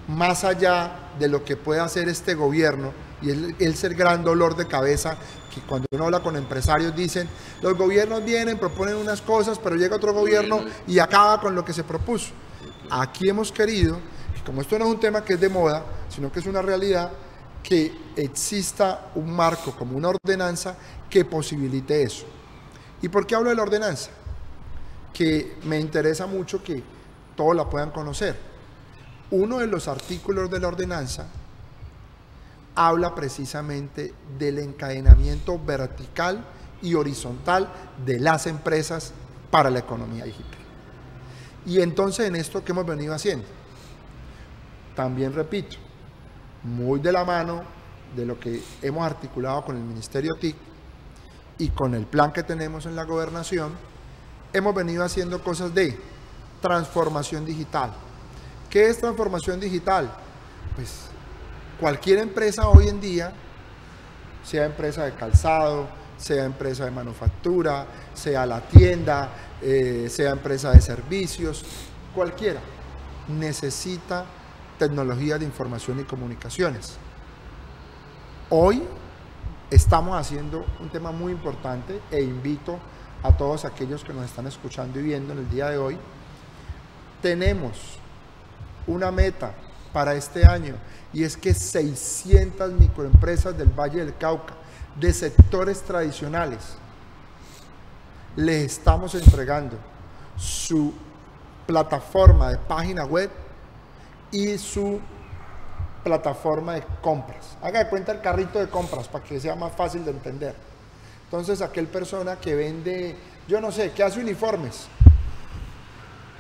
más allá de lo que pueda hacer este gobierno, y el, el gran dolor de cabeza que cuando uno habla con empresarios dicen, los gobiernos vienen, proponen unas cosas, pero llega otro gobierno y acaba con lo que se propuso. Aquí hemos querido, que como esto no es un tema que es de moda, sino que es una realidad, que exista un marco como una ordenanza que posibilite eso. ¿Y por qué hablo de la ordenanza? Que me interesa mucho que todos la puedan conocer. Uno de los artículos de la ordenanza habla precisamente del encadenamiento vertical y horizontal de las empresas para la economía digital. Y entonces en esto que hemos venido haciendo, también repito, muy de la mano de lo que hemos articulado con el Ministerio TIC y con el plan que tenemos en la gobernación, hemos venido haciendo cosas de transformación digital. ¿Qué es transformación digital? Pues cualquier empresa hoy en día, sea empresa de calzado, sea empresa de manufactura, sea la tienda, eh, sea empresa de servicios, cualquiera, necesita tecnología de información y comunicaciones. Hoy estamos haciendo un tema muy importante e invito a todos aquellos que nos están escuchando y viendo en el día de hoy. Tenemos una meta para este año y es que 600 microempresas del Valle del Cauca, de sectores tradicionales, les estamos entregando su plataforma de página web y su plataforma de compras. Haga cuenta el carrito de compras para que sea más fácil de entender. Entonces, aquel persona que vende, yo no sé, que hace uniformes,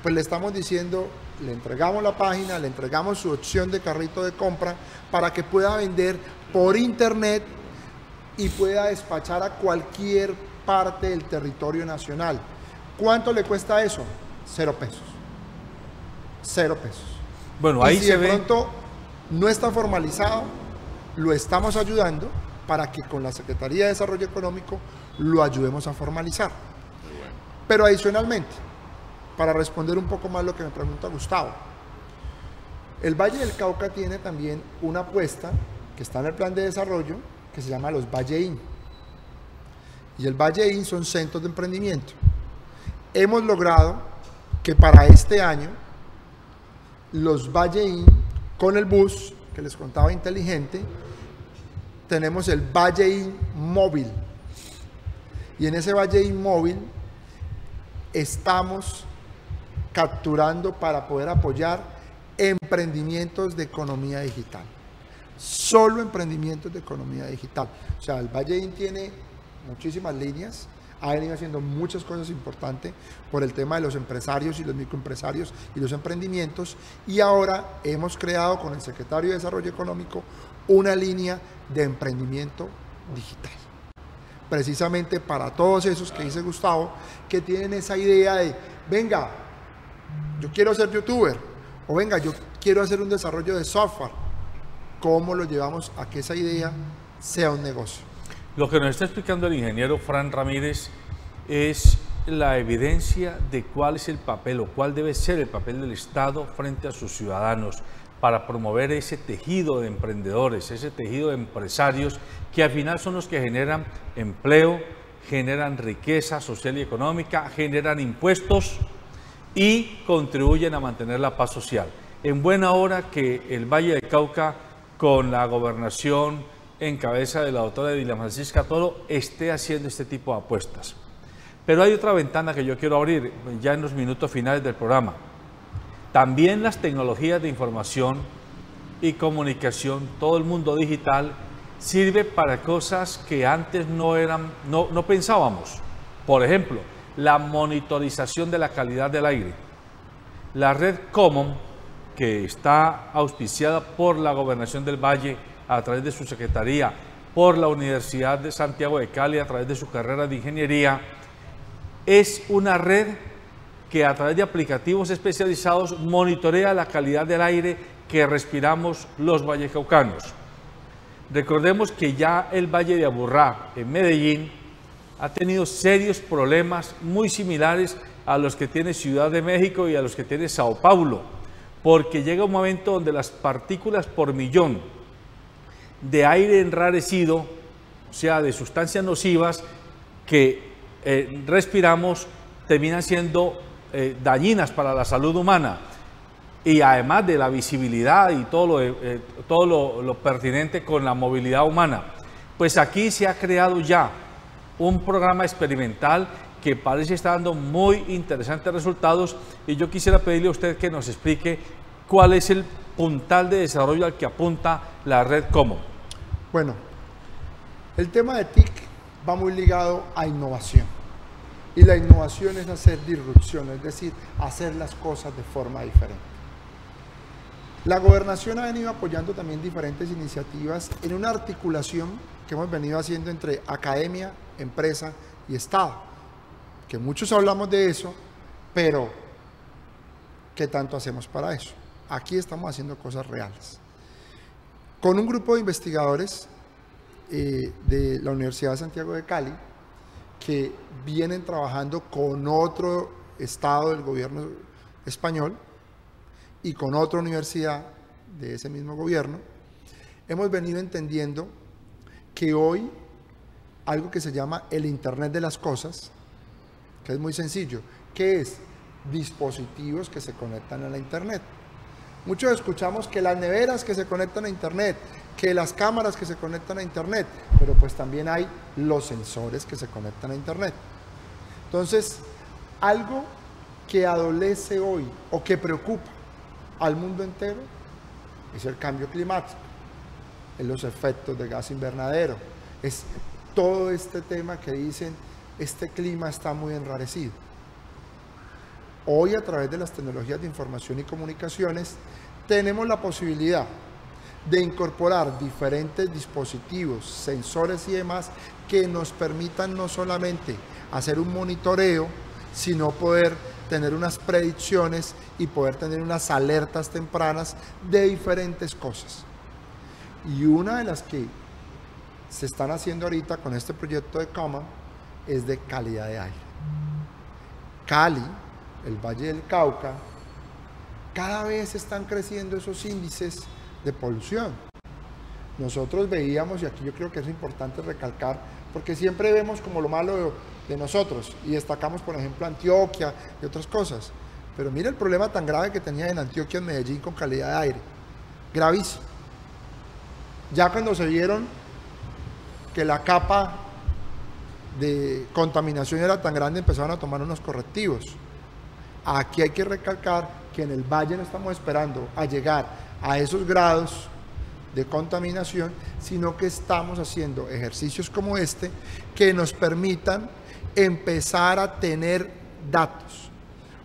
pues le estamos diciendo, le entregamos la página, le entregamos su opción de carrito de compra para que pueda vender por internet y pueda despachar a cualquier parte del territorio nacional. ¿Cuánto le cuesta eso? Cero pesos. Cero pesos. Bueno, ahí y si se de ve. pronto no está formalizado, lo estamos ayudando para que con la Secretaría de Desarrollo Económico lo ayudemos a formalizar. Pero adicionalmente, para responder un poco más lo que me pregunta Gustavo, el Valle del Cauca tiene también una apuesta que está en el plan de desarrollo que se llama los Valle In. Y el Valle In son centros de emprendimiento. Hemos logrado que para este año los Valle In con el bus que les contaba inteligente, tenemos el Valle In móvil. Y en ese Valle In móvil estamos capturando para poder apoyar emprendimientos de economía digital. Solo emprendimientos de economía digital. O sea, el Valle In tiene muchísimas líneas, ha venido haciendo muchas cosas importantes por el tema de los empresarios y los microempresarios y los emprendimientos y ahora hemos creado con el secretario de Desarrollo Económico una línea de emprendimiento digital. Precisamente para todos esos que dice Gustavo, que tienen esa idea de, venga, yo quiero ser youtuber, o venga, yo quiero hacer un desarrollo de software, ¿cómo lo llevamos a que esa idea sea un negocio? Lo que nos está explicando el ingeniero Fran Ramírez es la evidencia de cuál es el papel o cuál debe ser el papel del Estado frente a sus ciudadanos para promover ese tejido de emprendedores, ese tejido de empresarios que al final son los que generan empleo, generan riqueza social y económica, generan impuestos y contribuyen a mantener la paz social. En buena hora que el Valle del Cauca, con la gobernación en cabeza de la doctora Dilia Francisca Toro, esté haciendo este tipo de apuestas. Pero hay otra ventana que yo quiero abrir ya en los minutos finales del programa. También las tecnologías de información y comunicación, todo el mundo digital, sirve para cosas que antes no, eran, no, no pensábamos. Por ejemplo, la monitorización de la calidad del aire. La red Common, que está auspiciada por la Gobernación del Valle a través de su secretaría, por la Universidad de Santiago de Cali a través de su carrera de ingeniería, es una red que a través de aplicativos especializados monitorea la calidad del aire que respiramos los vallecaucanos. Recordemos que ya el Valle de Aburrá, en Medellín, ha tenido serios problemas muy similares a los que tiene Ciudad de México y a los que tiene Sao Paulo, porque llega un momento donde las partículas por millón de aire enrarecido, o sea, de sustancias nocivas que eh, respiramos, terminan siendo eh, dañinas para la salud humana. Y además de la visibilidad y todo, lo, eh, todo lo, pertinente con la movilidad humana. Pues aquí se ha creado ya un programa experimental que parece estar dando muy interesantes resultados y yo quisiera pedirle a usted que nos explique cuál es el puntal de desarrollo al que apunta la red Como. Bueno, el tema de TIC va muy ligado a innovación. Y la innovación es hacer disrupción, es decir, hacer las cosas de forma diferente. La gobernación ha venido apoyando también diferentes iniciativas en una articulación que hemos venido haciendo entre academia, empresa y Estado. Que muchos hablamos de eso, pero ¿qué tanto hacemos para eso? Aquí estamos haciendo cosas reales. Con un grupo de investigadores eh, de la Universidad de Santiago de Cali, que vienen trabajando con otro estado del gobierno español y con otra universidad de ese mismo gobierno, hemos venido entendiendo que hoy algo que se llama el Internet de las Cosas que es muy sencillo. ¿Qué es? Dispositivos que se conectan a la Internet. Muchos escuchamos que las neveras que se conectan a Internet, que las cámaras que se conectan a Internet, pero pues también hay los sensores que se conectan a Internet. Entonces, algo que adolece hoy o que preocupa al mundo entero es el cambio climático, es los efectos de gas invernadero, es todo este tema que dicen, este clima está muy enrarecido. Hoy a través de las tecnologías de información y comunicaciones tenemos la posibilidad de incorporar diferentes dispositivos, sensores y demás que nos permitan no solamente hacer un monitoreo, sino poder tener unas predicciones y poder tener unas alertas tempranas de diferentes cosas. Y una de las que se están haciendo ahorita con este proyecto de Coma es de calidad de aire. Cali, el Valle del Cauca, cada vez están creciendo esos índices de polución. Nosotros veíamos, y aquí yo creo que es importante recalcar, porque siempre vemos como lo malo de, nosotros y destacamos, por ejemplo, Antioquia y otras cosas. Pero mira el problema tan grave que tenía en Antioquia, en Medellín, con calidad de aire. Gravísimo. Ya cuando se vieron que la capa de contaminación era tan grande, empezaron a tomar unos correctivos. Aquí hay que recalcar que en el valle no estamos esperando a llegar a esos grados de contaminación, sino que estamos haciendo ejercicios como este que nos permitan empezar a tener datos.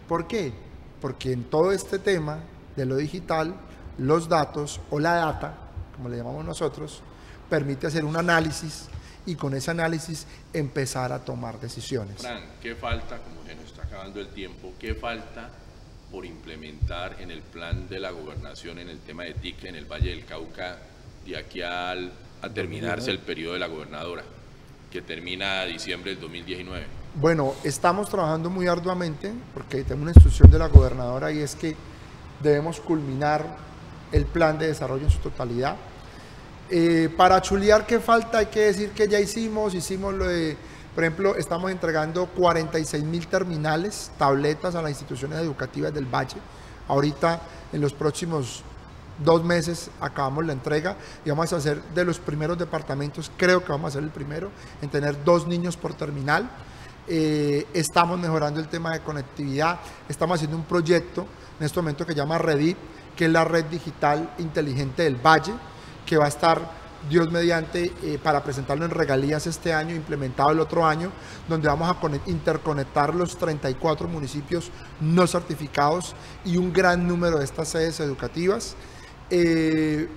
¿Por qué? Porque en todo este tema de lo digital, los datos o la data, como le llamamos nosotros, permite hacer un análisis y con ese análisis empezar a tomar decisiones. ¿qué falta, como se nos está acabando el tiempo, qué falta por implementar en el plan de la gobernación en el tema de TIC en el Valle del Cauca de aquí al, a terminarse el periodo de la gobernadora, que termina diciembre del 2019? Bueno, estamos trabajando muy arduamente porque tengo una instrucción de la gobernadora y es que debemos culminar el plan de desarrollo en su totalidad. Eh, para chulear qué falta, hay que decir que ya hicimos, hicimos lo de, por ejemplo, estamos entregando 46 mil terminales, tabletas a las instituciones educativas del Valle. Ahorita, en los próximos dos meses, acabamos la entrega y vamos a ser de los primeros departamentos, creo que vamos a ser el primero, en tener dos niños por terminal. Eh, estamos mejorando el tema de conectividad, estamos haciendo un proyecto en este momento que se llama Redit, que es la red digital inteligente del Valle que va a estar Dios mediante eh, para presentarlo en regalías este año, implementado el otro año, donde vamos a interconectar los 34 municipios no certificados y un gran número de estas sedes educativas. Eh,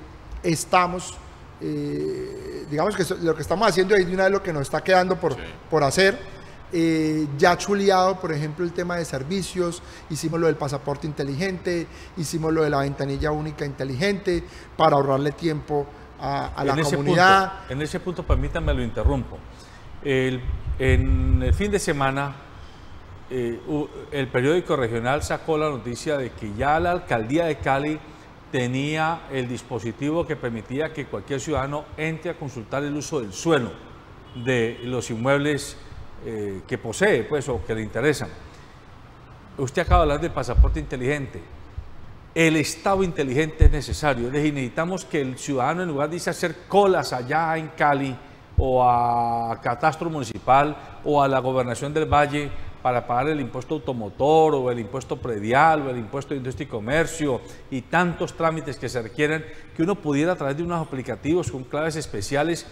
estamos, eh, digamos que lo que estamos haciendo es de una de lo que nos está quedando por, por hacer. ya chuleado, por ejemplo, el tema de servicios, hicimos lo del pasaporte inteligente, hicimos lo de la ventanilla única inteligente para ahorrarle tiempo a, la comunidad. en ese punto, permítanme lo interrumpo. en el fin de semana, eh, el periódico regional sacó la noticia de que ya la alcaldía de Cali tenía el dispositivo que permitía que cualquier ciudadano entre a consultar el uso del suelo de los inmuebles eh, que posee, pues, o que le interesan. Usted acaba de hablar del pasaporte inteligente el Estado inteligente es necesario. Es decir, necesitamos que el ciudadano, en lugar de hacer colas allá en Cali o a Catastro Municipal o a la Gobernación del Valle para pagar el impuesto automotor o el impuesto predial o el impuesto de industria y comercio y tantos trámites que se requieren, que uno pudiera a través de unos aplicativos con claves especiales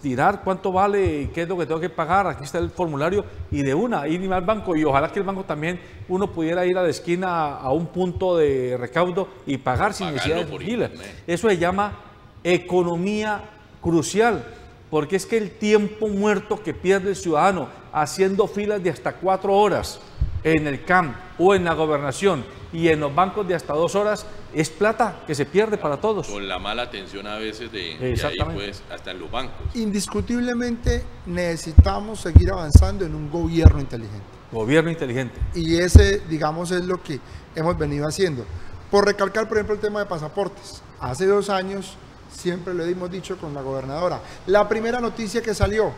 tirar cuánto vale y qué es lo que tengo que pagar, aquí está el formulario y de una ir al banco. Y ojalá que el banco también uno pudiera ir a la esquina a un punto de recaudo y pagar sin necesidad de fila. Eso se llama economía crucial, porque es que el tiempo muerto que pierde el ciudadano haciendo filas de hasta cuatro horas en el CAM o en la gobernación y en los bancos de hasta dos horas es plata que se pierde para todos. Con la mala atención a veces de, ahí pues, hasta en los bancos. Indiscutiblemente necesitamos seguir avanzando en un gobierno inteligente. Gobierno inteligente. Y ese, digamos, es lo que hemos venido haciendo. Por recalcar, por ejemplo, el tema de pasaportes. Hace dos años, siempre lo hemos dicho con la gobernadora, la primera noticia que salió,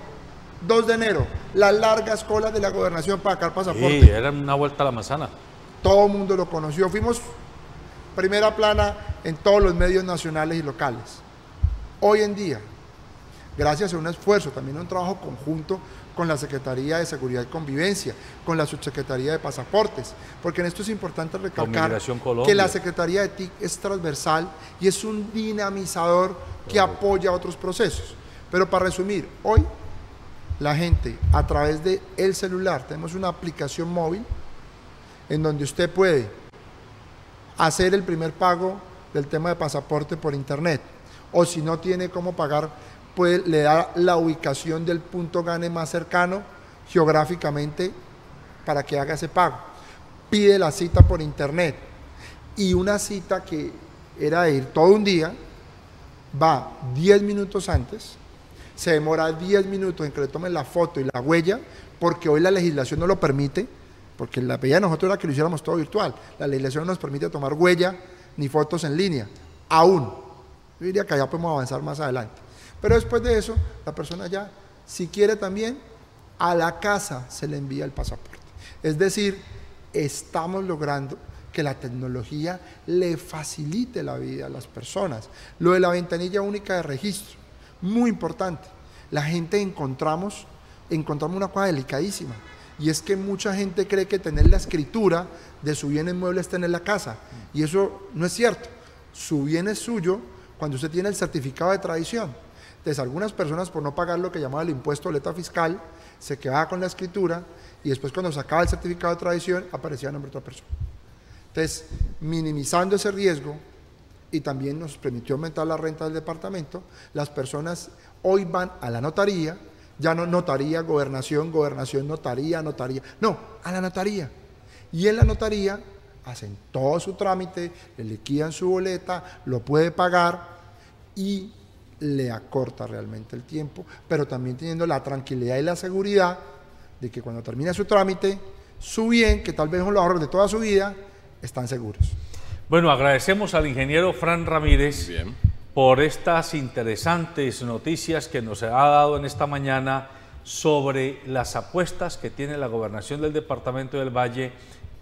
2 de enero, las largas colas de la gobernación para sacar pasaporte. Sí, era una vuelta a la manzana. Todo el mundo lo conoció. Fuimos primera plana en todos los medios nacionales y locales. Hoy en día, gracias a un esfuerzo, también a un trabajo conjunto con la Secretaría de Seguridad y Convivencia, con la Subsecretaría de Pasaportes, porque en esto es importante recalcar que la Secretaría de TIC es transversal y es un dinamizador que apoya otros procesos. Pero para resumir, hoy la gente a través de el celular, tenemos una aplicación móvil en donde usted puede hacer el primer pago del tema de pasaporte por internet. O si no tiene cómo pagar, puede, le da la ubicación del punto gane más cercano geográficamente para que haga ese pago. Pide la cita por internet. Y una cita que era de ir todo un día, va 10 minutos antes, se demora 10 minutos en que le tomen la foto y la huella, porque hoy la legislación no lo permite, porque la pedida de nosotros era que lo hiciéramos todo virtual. La legislación no nos permite tomar huella ni fotos en línea, aún. Yo diría que allá podemos avanzar más adelante. Pero después de eso, la persona ya, si quiere también, a la casa se le envía el pasaporte. Es decir, estamos logrando que la tecnología le facilite la vida a las personas. Lo de la ventanilla única de registro, muy importante. La gente encontramos, encontramos una cosa delicadísima. Y es que mucha gente cree que tener la escritura de su bien inmueble es tener la casa. Y eso no es cierto. Su bien es suyo cuando usted tiene el certificado de tradición. Entonces, algunas personas, por no pagar lo que llamaba el impuesto de letra fiscal, se quedaba con la escritura y después, cuando sacaba el certificado de tradición, aparecía el nombre de otra persona. Entonces, minimizando ese riesgo y también nos permitió aumentar la renta del departamento, las personas hoy van a la notaría, ya no notaría, gobernación, gobernación, notaría, notaría, no, a la notaría. Y en la notaría hacen todo su trámite, le liquidan su boleta, lo puede pagar y le acorta realmente el tiempo, pero también teniendo la tranquilidad y la seguridad de que cuando termine su trámite, su bien, que tal vez son los ahorros de toda su vida, están seguros. Bueno, agradecemos al ingeniero Fran Ramírez Bien. por estas interesantes noticias que nos ha dado en esta mañana sobre las apuestas que tiene la gobernación del departamento del Valle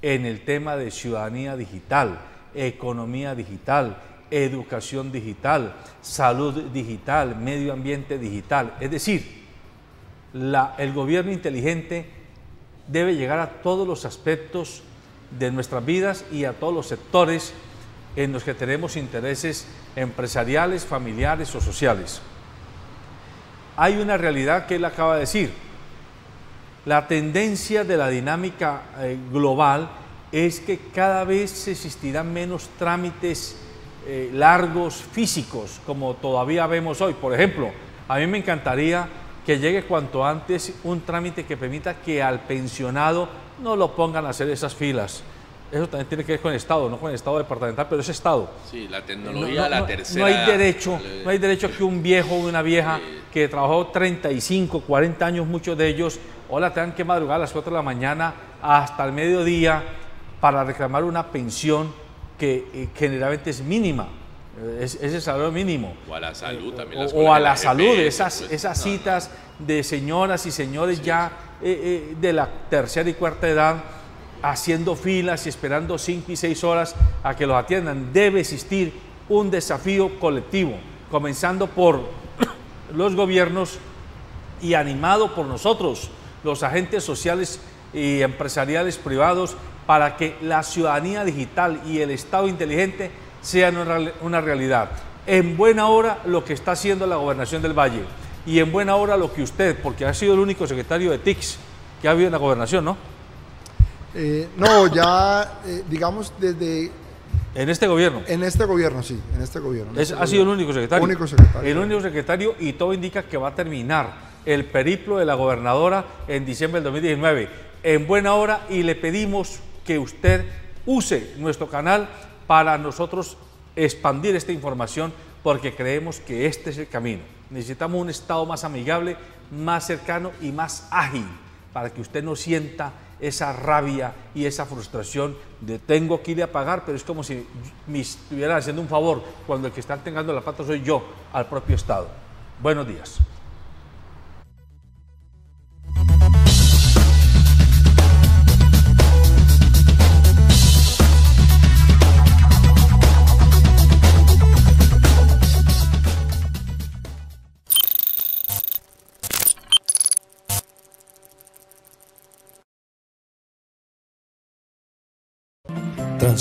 en el tema de ciudadanía digital, economía digital, educación digital, salud digital, medio ambiente digital. Es decir, el gobierno inteligente debe llegar a todos los aspectos de nuestras vidas y a todos los sectores en los que tenemos intereses empresariales, familiares o sociales. Hay una realidad que él acaba de decir. La tendencia de la dinámica eh, global es que cada vez existirán menos trámites eh, largos físicos, como todavía vemos hoy. Por ejemplo, a mí me encantaría que llegue cuanto antes un trámite que permita que al pensionado no lo pongan a hacer esas filas. Eso también tiene que ver con el Estado, no con el Estado departamental, pero es Estado. Sí, la No, tecnología, no, la no, tercera. no hay derecho, no hay derecho que un viejo o una vieja que trabajó 35, 40 años, muchos de ellos, ahora tengan que madrugar a las 4 de la mañana hasta el mediodía para reclamar una pensión que eh, generalmente es mínima, eh, es, es el salario mínimo. O a la salud también. O, las o a la salud, GPS, esas, pues, esas no, no. citas de señoras y señores ya eh, eh, de la tercera y cuarta edad haciendo filas y esperando cinco y seis horas a que los atiendan. Debe existir un desafío colectivo, comenzando por [coughs] los gobiernos y animado por nosotros, los agentes sociales y empresariales privados, para que la ciudadanía digital y el Estado inteligente sean una, real- una realidad. En buena hora lo que está haciendo la gobernación del Valle y en buena hora lo que usted, porque ha sido el único secretario de TICS que ha habido en la gobernación, ¿no? Eh, no, ya, eh, digamos, desde En este gobierno. en este gobierno, sí, en este gobierno. en Es- este ha sido el único secretario. Único secretario. El único secretario y todo indica que va a terminar el periplo de la gobernadora en diciembre del 2019. En buena hora y le pedimos que usted use nuestro canal para nosotros expandir esta información porque creemos que este es el camino. Necesitamos un Estado más amigable, más cercano y más ágil para que usted no sienta esa rabia y esa frustración de tengo que ir a pagar, pero es como si me estuvieran haciendo un favor cuando el que está tengando la pata soy yo al propio Estado. Buenos días.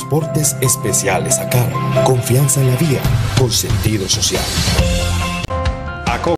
Transportes Especiales ACAR. Confianza en la vía con sentido social.